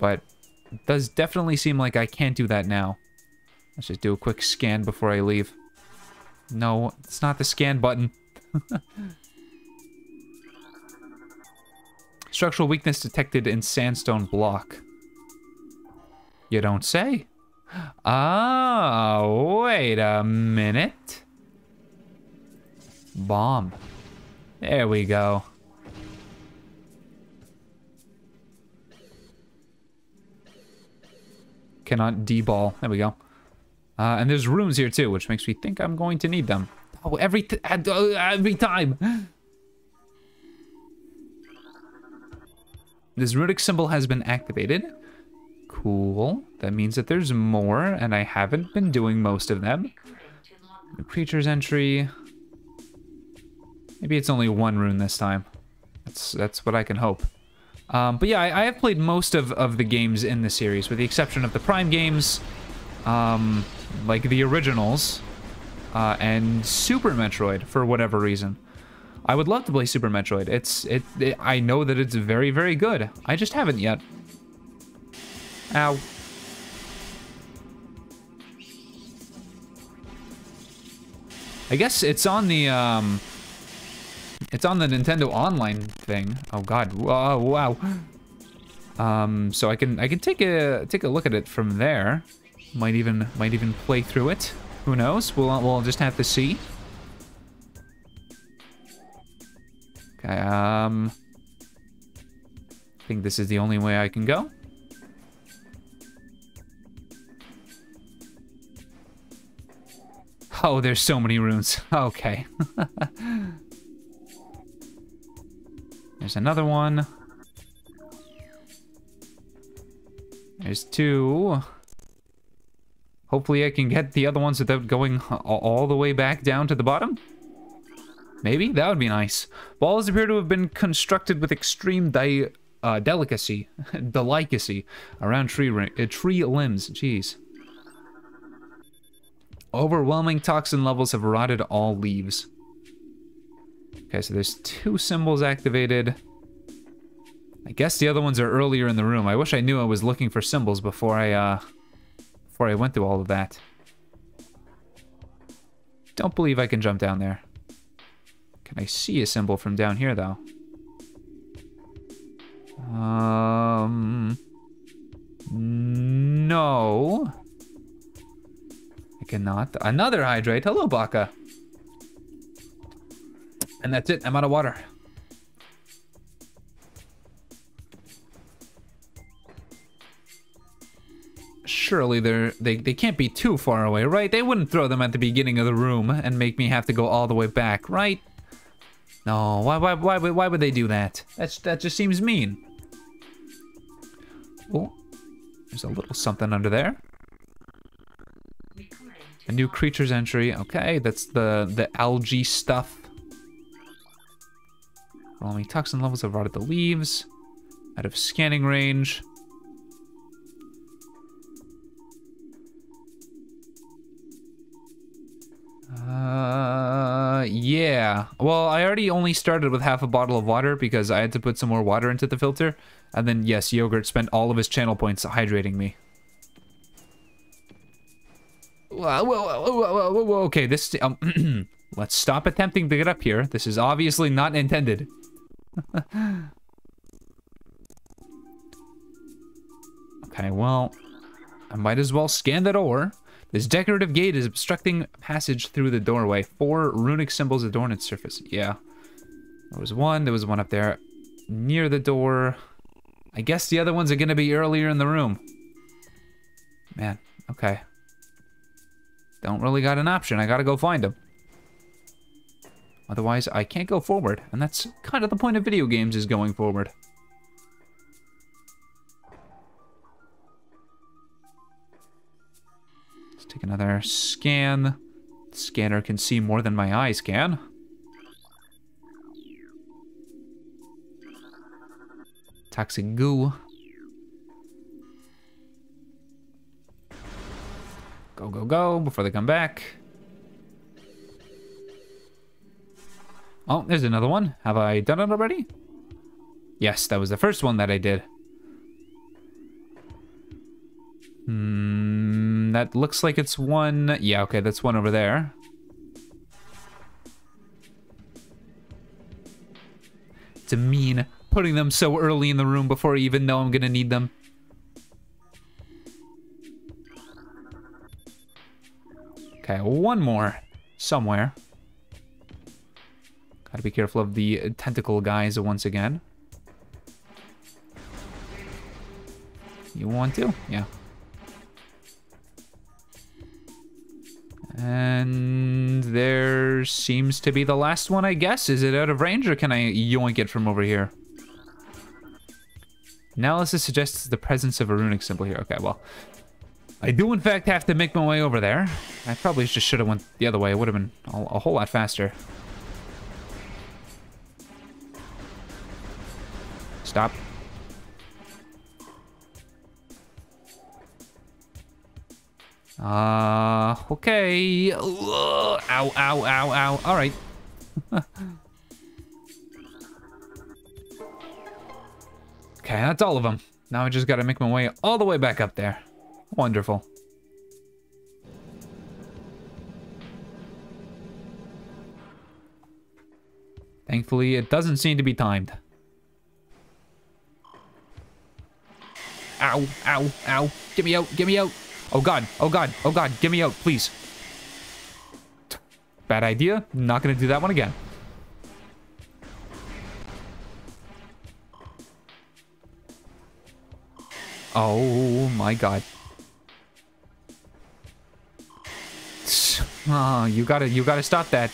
but it does definitely seem like I can't do that now. Let's just do a quick scan before I leave. No, it's not the scan button. Structural weakness detected in sandstone block. You don't say. Oh, wait a minute. Bomb. There we go. Cannot D-ball. There we go. Uh, and there's rooms here too, which makes me think I'm going to need them. Oh, every uh, every time. This runic symbol has been activated. Cool. That means that there's more, and I haven't been doing most of them. New creatures entry. Maybe it's only one rune this time. That's that's what I can hope. Um, but yeah, I, I, have played most of, of the games in the series, with the exception of the Prime games, um, like the originals, uh, and Super Metroid, for whatever reason. I would love to play Super Metroid. It's it, it I know that it's very, very good. I just haven't yet. Ow. I guess it's on the, um... It's on the Nintendo Online thing. Oh god. Whoa, wow. Um, so I can I can take a take a look at it from there. Might even might even play through it. Who knows? We'll we'll just have to see. Okay. Um. I think this is the only way I can go. Oh, there's so many runes. Okay. There's another one. There's two. Hopefully I can get the other ones without going all the way back down to the bottom. Maybe? That would be nice. Balls appear to have been constructed with extreme di uh, delicacy, delicacy, around tree, uh, tree limbs. Jeez. Overwhelming toxin levels have rotted all leaves. Okay, so there's two symbols activated. I guess the other ones are earlier in the room. I wish I knew I was looking for symbols before I, uh, before I went through all of that. Don't believe I can jump down there. Can I see a symbol from down here, though? Um... No. I cannot. Another hydrate. Hello, Baka. And that's it. I'm out of water. Surely they're, they, they can't be too far away, right? They wouldn't throw them at the beginning of the room and make me have to go all the way back, right? No, why, why, why, why would they do that? That's, that just seems mean. Oh, there's a little something under there. A new creature's entry. Okay, that's the, the algae stuff. Rolling toxin levels have rotted the leaves. Out of scanning range. I Yeah. Well, I already only started with half a bottle of water because I had to put some more water into the filter. And then, yes, Yogurt spent all of his channel points hydrating me. Okay, this... Um, let's stop attempting to get up here. This is obviously not intended. okay, well... I might as well scan that door. This decorative gate is obstructing passage through the doorway. Four runic symbols adorn its surface. Yeah. There was one. There was one up there near the door. I guess the other ones are going to be earlier in the room. Man, okay. Don't really got an option. I got to go find them. Otherwise, I can't go forward. And that's kind of the point of video games is going forward. Take another scan. The scanner can see more than my eyes can. Toxic goo. Go, go, go before they come back. Oh, there's another one. Have I done it already? Yes, that was the first one that I did. Hmm, that looks like it's one. Yeah, okay, that's one over there. It's a mean putting them so early in the room before I even know I'm gonna need them. Okay, one more somewhere. Gotta be careful of the tentacle guys once again. You want to? Yeah. Seems to be the last one, I guess. Is it out of range or can I yoink it from over here? Analysis suggests the presence of a runic symbol here. Okay, well, I do in fact have to make my way over there. I probably just should have went the other way. It would have been a, a whole lot faster. Stop. Uh, okay. Ow, ow, ow, ow. All right. okay, that's all of them. Now I just gotta make my way all the way back up there. Wonderful. Thankfully, it doesn't seem to be timed. Ow, ow, ow. Get me out, get me out. Oh god, oh god, oh god, get me out, please. Bad idea. Not gonna do that one again. Oh my god. Oh, you gotta, you gotta stop that.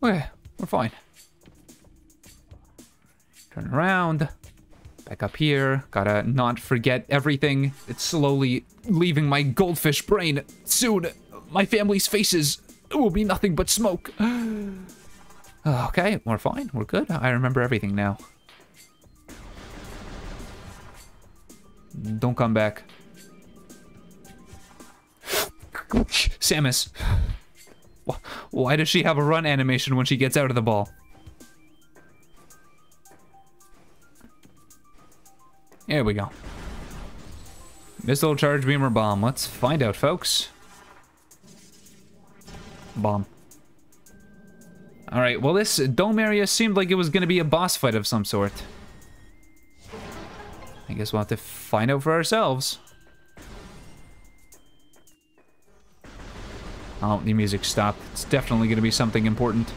Okay, we're fine. Turn around. Back up here. Gotta not forget everything. It's slowly leaving my goldfish brain. Soon, my family's faces will be nothing but smoke. okay, we're fine. We're good. I remember everything now. Don't come back. Samus. Why does she have a run animation when she gets out of the ball? Here we go. Missile charge beamer bomb. Let's find out, folks. Bomb. Alright, well this dome area seemed like it was going to be a boss fight of some sort. I guess we'll have to find out for ourselves. Oh, the music stopped. It's definitely going to be something important.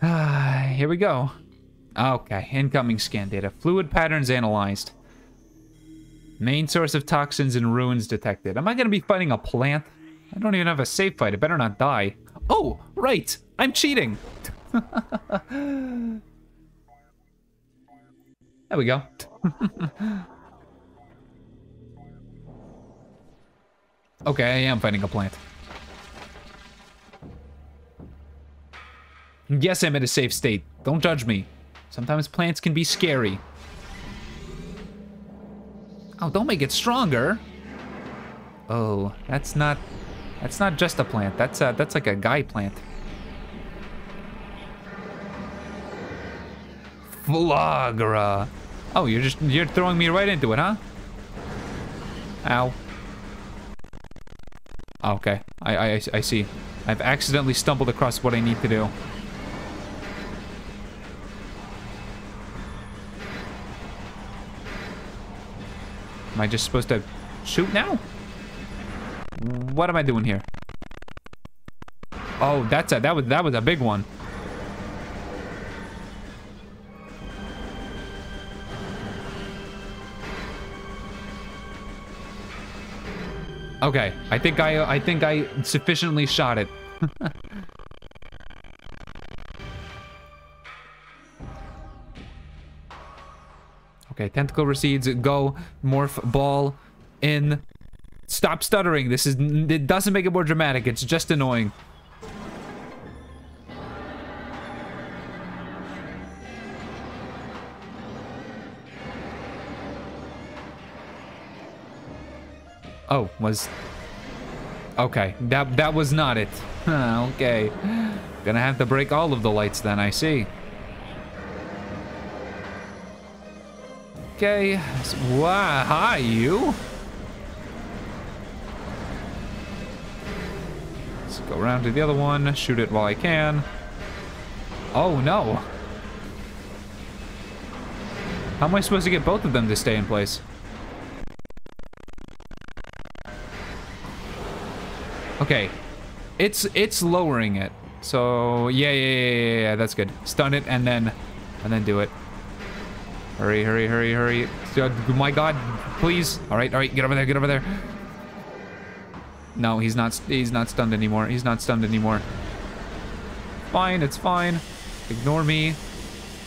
Ah, here we go. Okay, incoming scan data. Fluid patterns analyzed. Main source of toxins and ruins detected. Am I going to be fighting a plant? I don't even have a save fight. I better not die. Oh, right. I'm cheating. there we go. okay, I am fighting a plant. Yes, I'm in a safe state. Don't judge me. Sometimes plants can be scary. Oh, don't make it stronger. Oh, that's not that's not just a plant. That's a, that's like a guy plant. Flaahgra. Oh, you're just... You're throwing me right into it, huh? Ow. Oh, okay. I, I, I see. I've accidentally stumbled across what I need to do. Am I just supposed to shoot now? What am I doing here? Oh, that's a that was that was a big one. Okay, I think I I think I sufficiently shot it. okay, tentacle recedes, go, morph, ball, in. Stop stuttering. This is it doesn't make it more dramatic. It's just annoying. Oh, was... Okay, that, that was not it. okay. Gonna have to break all of the lights then, I see. Okay. Wow, hi, you. Around to the other one, shoot it while I can. Oh, no. How am I supposed to get both of them to stay in place? Okay. It's it's lowering it. So yeah, yeah, yeah, yeah, yeah, that's good. Stun it and then and then do it. Hurry, hurry, hurry, hurry. Oh my god, please. Alright, alright, get over there, get over there. No, he's not he's not stunned anymore. He's not stunned anymore. Fine, it's fine. Ignore me.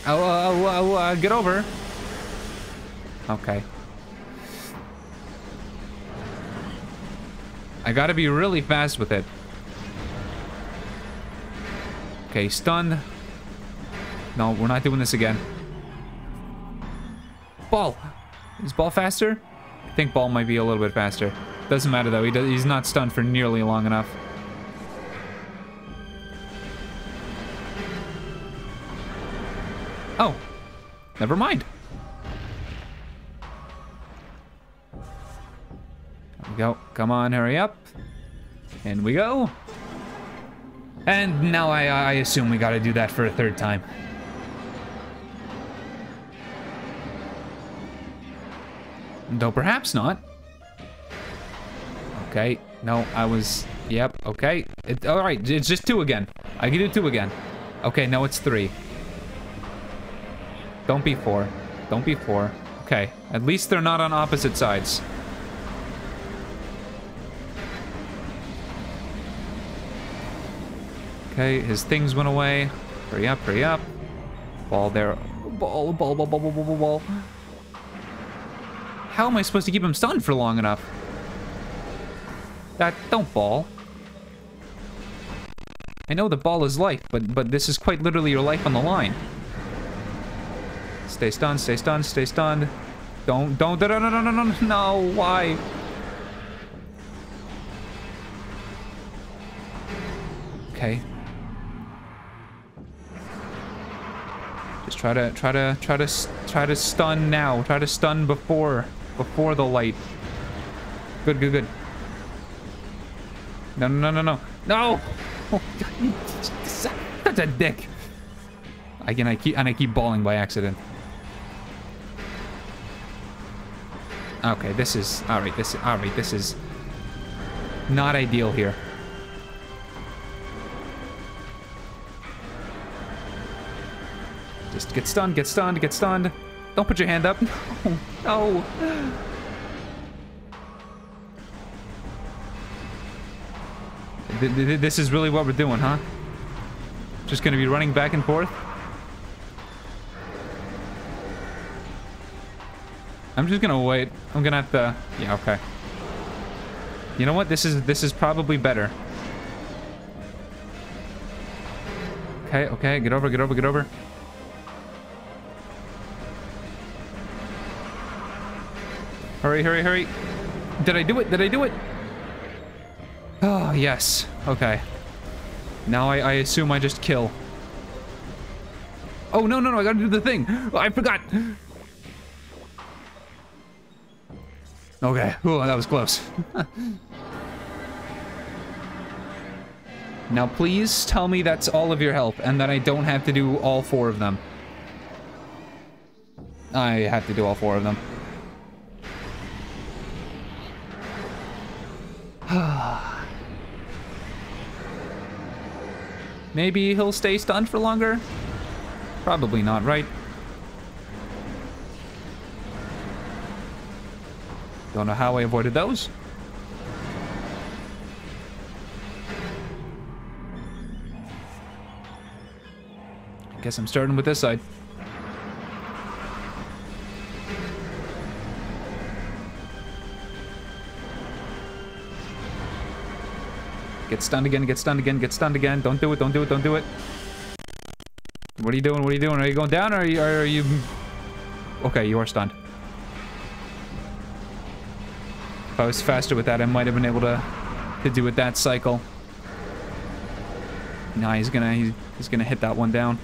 Oh, oh, oh, get over. Okay. I gotta be really fast with it. Okay, stunned. No, we're not doing this again. Ball! Is Ball faster? I think Ball might be a little bit faster. Doesn't matter though, he does, he's not stunned for nearly long enough. Oh, never mind. we go. Come on, hurry up. In we go. And now I, I assume we gotta do that for a third time. Though perhaps not. Okay, no, I was, yep, okay. It, all right, it's just two again. I can do two again. Okay, no, it's three. Don't be four. Don't be four. Okay, at least they're not on opposite sides. Okay, his things went away. Hurry up, hurry up. Ball there. Ball, ball, ball, ball, ball, ball, ball. How am I supposed to keep him stunned for long enough? That, don't ball. I know the ball is life, but but this is quite literally your life on the line. Stay stunned, stay stunned, stay stunned. Don't, don't, no, no, no, no, no, no, why? Okay, Just try to try to try to try to stun now. Try to stun before before the light. Good, good, good. No, no, no, no, no. Oh, That's a dick. I can I keep and I keep balling by accident. Okay, this is all right. This all right. This is not ideal here. Just get stunned, get stunned, get stunned. Don't put your hand up. No, no. This is really what we're doing, huh? Just gonna be running back and forth? I'm just gonna wait. I'm gonna have to... Yeah, okay. You know what? This is this is probably better. Okay, okay, get over, get over, get over. Hurry, hurry, hurry. Did I do it? Did I do it? Oh, yes. Okay. Now I, I assume I just kill. Oh, no, no, no, I gotta do the thing. I forgot. Okay. Oh, that was close. now, please tell me that's all of your help and that I don't have to do all four of them. I have to do all four of them. Maybe he'll stay stunned for longer? Probably not, right? Don't know how I avoided those. I guess I'm starting with this side. Get stunned again, get stunned again, get stunned again. Don't do it, don't do it, don't do it. What are you doing? What are you doing? Are you going down or are you... Are you... Okay, you are stunned. If I was faster with that, I might have been able to, to do with that cycle. Nah, he's gonna... He's, he's gonna hit that one down.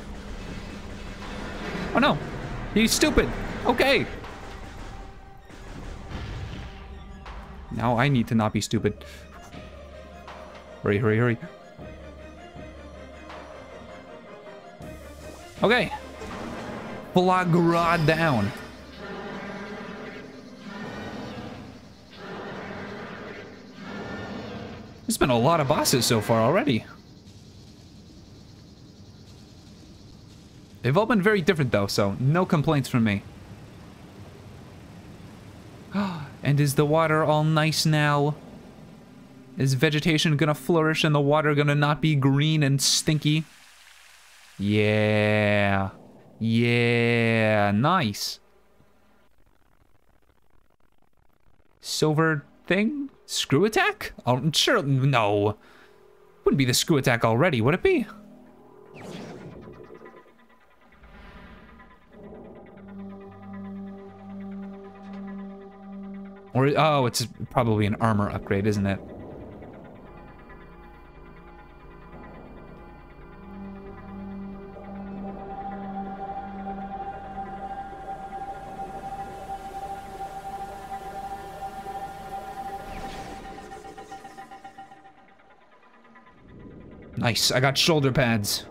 Oh no! He's stupid! Okay! Now I need to not be stupid. Hurry, hurry, hurry. Okay. Flaahgra down. There's been a lot of bosses so far already. They've all been very different though, so no complaints from me. and is the water all nice now? Is vegetation gonna flourish and the water gonna not be green and stinky? Yeah. Yeah, nice. Silver thing? Screw attack? Oh, sure, no. Wouldn't be the screw attack already, would it be? Or, oh, it's probably an armor upgrade, isn't it? Nice, I got shoulder pads.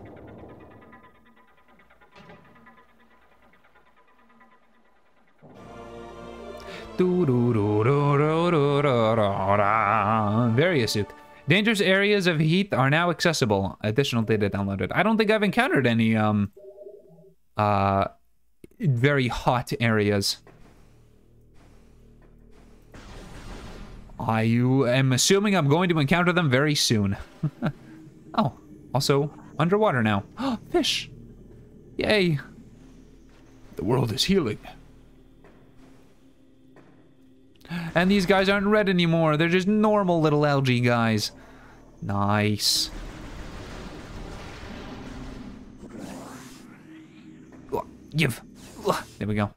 Very astute. Dangerous areas of heat are now accessible. Additional data downloaded. I don't think I've encountered any um uh very hot areas. I you am assuming I'm going to encounter them very soon. Oh, also underwater now. Fish. Yay. The world is healing. And these guys aren't red anymore. They're just normal little algae guys. Nice. Give. There we go.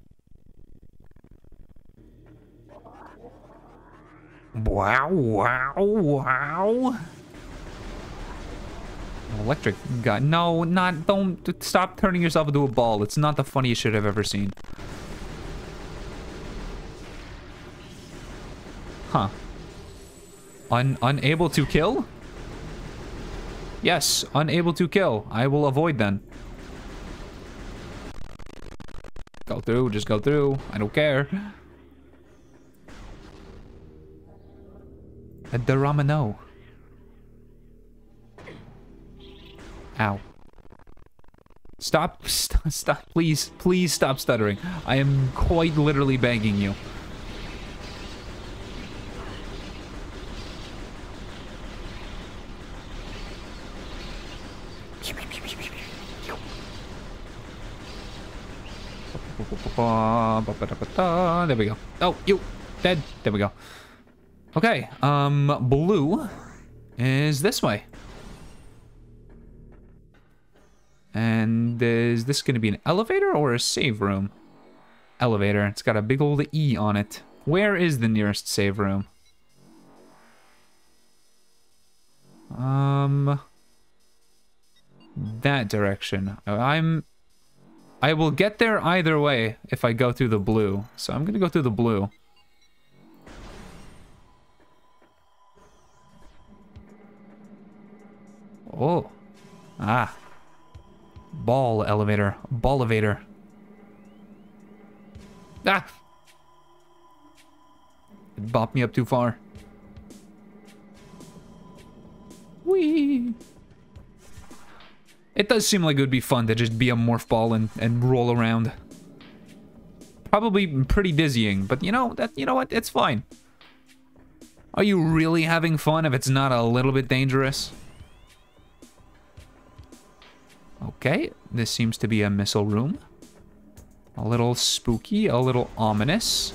Wow, wow, wow. Electric guy. No, not. Don't. Stop turning yourself into a ball. It's not the funniest shit I've ever seen. Huh. Un unable to kill? Yes, unable to kill. I will avoid then. Go through, just go through. I don't care. At A Daramano. Ow. Stop, st stop, please, please stop stuttering. I am quite literally begging you. There we go. Oh, you! Dead. There we go. Okay, um, blue is this way. And is this going to be an elevator or a save room? Elevator. It's got a big old E on it. Where is the nearest save room? Um, that direction. I'm, I will get there either way if I go through the blue. So I'm going to go through the blue. Oh. Ah. Ball elevator. Ball elevator. Ah! It bopped me up too far. Whee! It does seem like it would be fun to just be a morph ball and, and roll around. Probably pretty dizzying, but you know, that you know what? It's fine. Are you really having fun if it's not a little bit dangerous? Okay, this seems to be a missile room. A little spooky, a little ominous.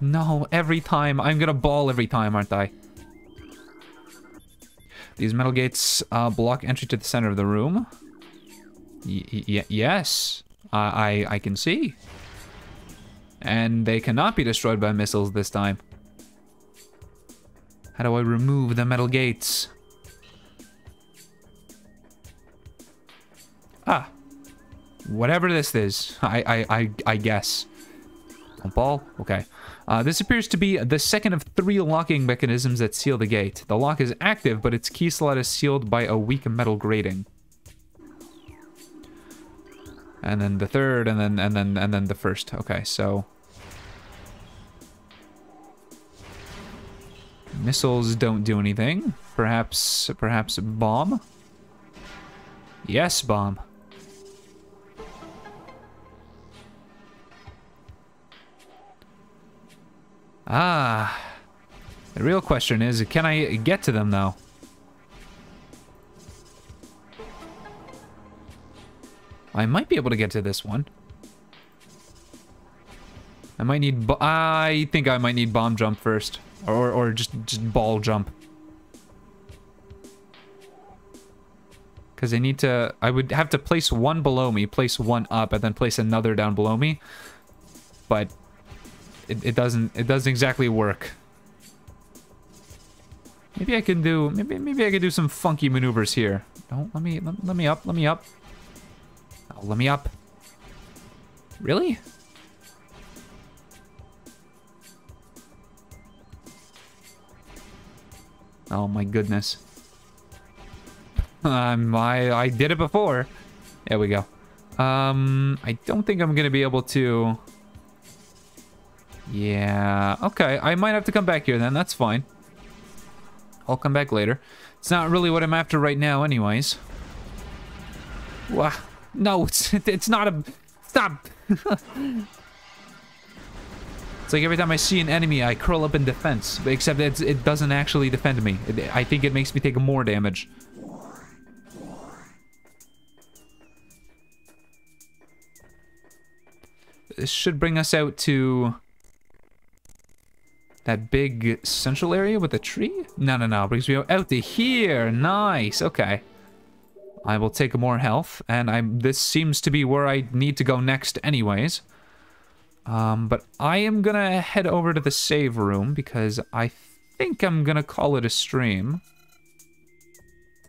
No, every time. I'm gonna ball every time, aren't I? These metal gates uh, block entry to the center of the room. Y yes, I, I can see. And they cannot be destroyed by missiles this time. How do I remove the metal gates? Ah. Whatever this is, I, I, I, I guess. Ball? Okay. Uh, this appears to be the second of three locking mechanisms that seal the gate. The lock is active, but its key slot is sealed by a weak metal grating. And then the third, and then and then and then the first. Okay, so missiles don't do anything. Perhaps perhaps bomb. Yes, bomb. Ah. The real question is, can I get to them, though? I might be able to get to this one. I might need... I think I might need bomb jump first. Or, or just, just ball jump. Because I need to... I would have to place one below me, place one up, and then place another down below me. But it, it doesn't it doesn't exactly work. Maybe I can do maybe maybe I can do some funky maneuvers here. Don't let me let, let me up, let me up. Oh, let me up. Really? Oh my goodness. Um, I, I did it before. There we go. Um, I don't think I'm gonna be able to... Yeah, okay. I might have to come back here then. That's fine. I'll come back later. It's not really what I'm after right now anyways. Wow. No, it's, it's not a... Stop! it's like every time I see an enemy, I curl up in defense. Except it doesn't actually defend me. It, I think it makes me take more damage. This should bring us out to that big central area with the tree? No, no, no, because we are out to here. Nice, okay. I will take more health, and I this seems to be where I need to go next anyways. Um, but I am gonna head over to the save room because I think I'm gonna call it a stream.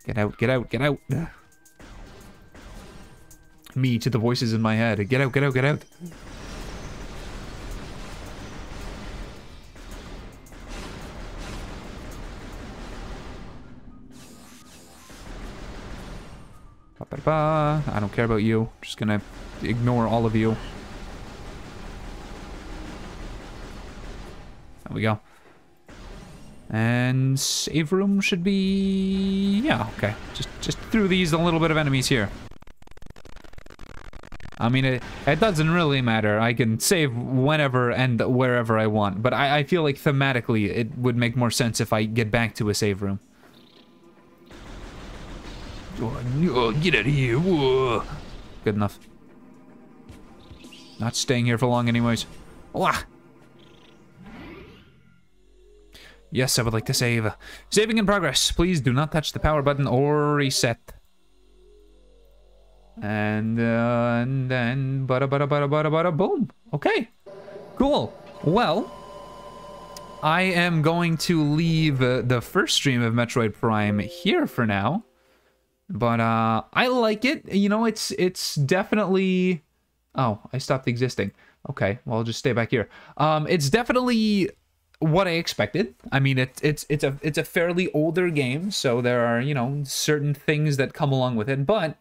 Get out, get out, get out. Me to the voices in my head. Get out, get out, get out. I don't care about you. Just gonna ignore all of you. There we go. And save room should be... Yeah, okay. Just, just through these a little bit of enemies here. I mean, it, it doesn't really matter. I can save whenever and wherever I want. But I, I feel like thematically it would make more sense if I get back to a save room. Oh, get out of here. Whoa. Good enough. Not staying here for long anyways. Wah. Yes, I would like to save. Saving in progress. Please do not touch the power button or reset. And, uh, and then, bada bada bada bada bada boom. Okay, cool. Well, I am going to leave uh, the first stream of Metroid Prime here for now. But uh, I like it. You know, it's it's definitely. Oh, I stopped existing. Okay, well, I'll just stay back here. Um, it's definitely what I expected. I mean, it's it's it's a it's a fairly older game, so there are you know certain things that come along with it. But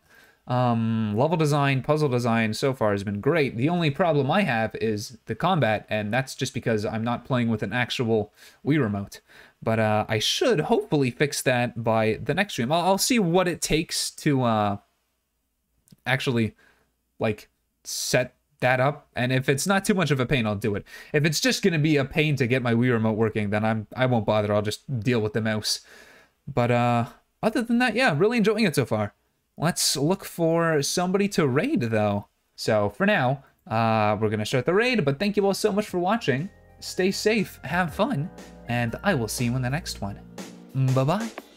um, level design, puzzle design so far has been great. The only problem I have is the combat, and that's just because I'm not playing with an actual Wii remote. But uh, I should hopefully fix that by the next stream. I'll, I'll see what it takes to uh, actually like set that up. And if it's not too much of a pain i'll do it. If it's just going to be a pain to get my wii remote working then i'm i won't bother. I'll just deal with the mouse. But uh other than that yeah really enjoying it so far. Let's look for somebody to raid though. So for now uh we're gonna start the raid but thank you all so much for watching. Stay safe. Have fun and i will see you in the next one. Bye bye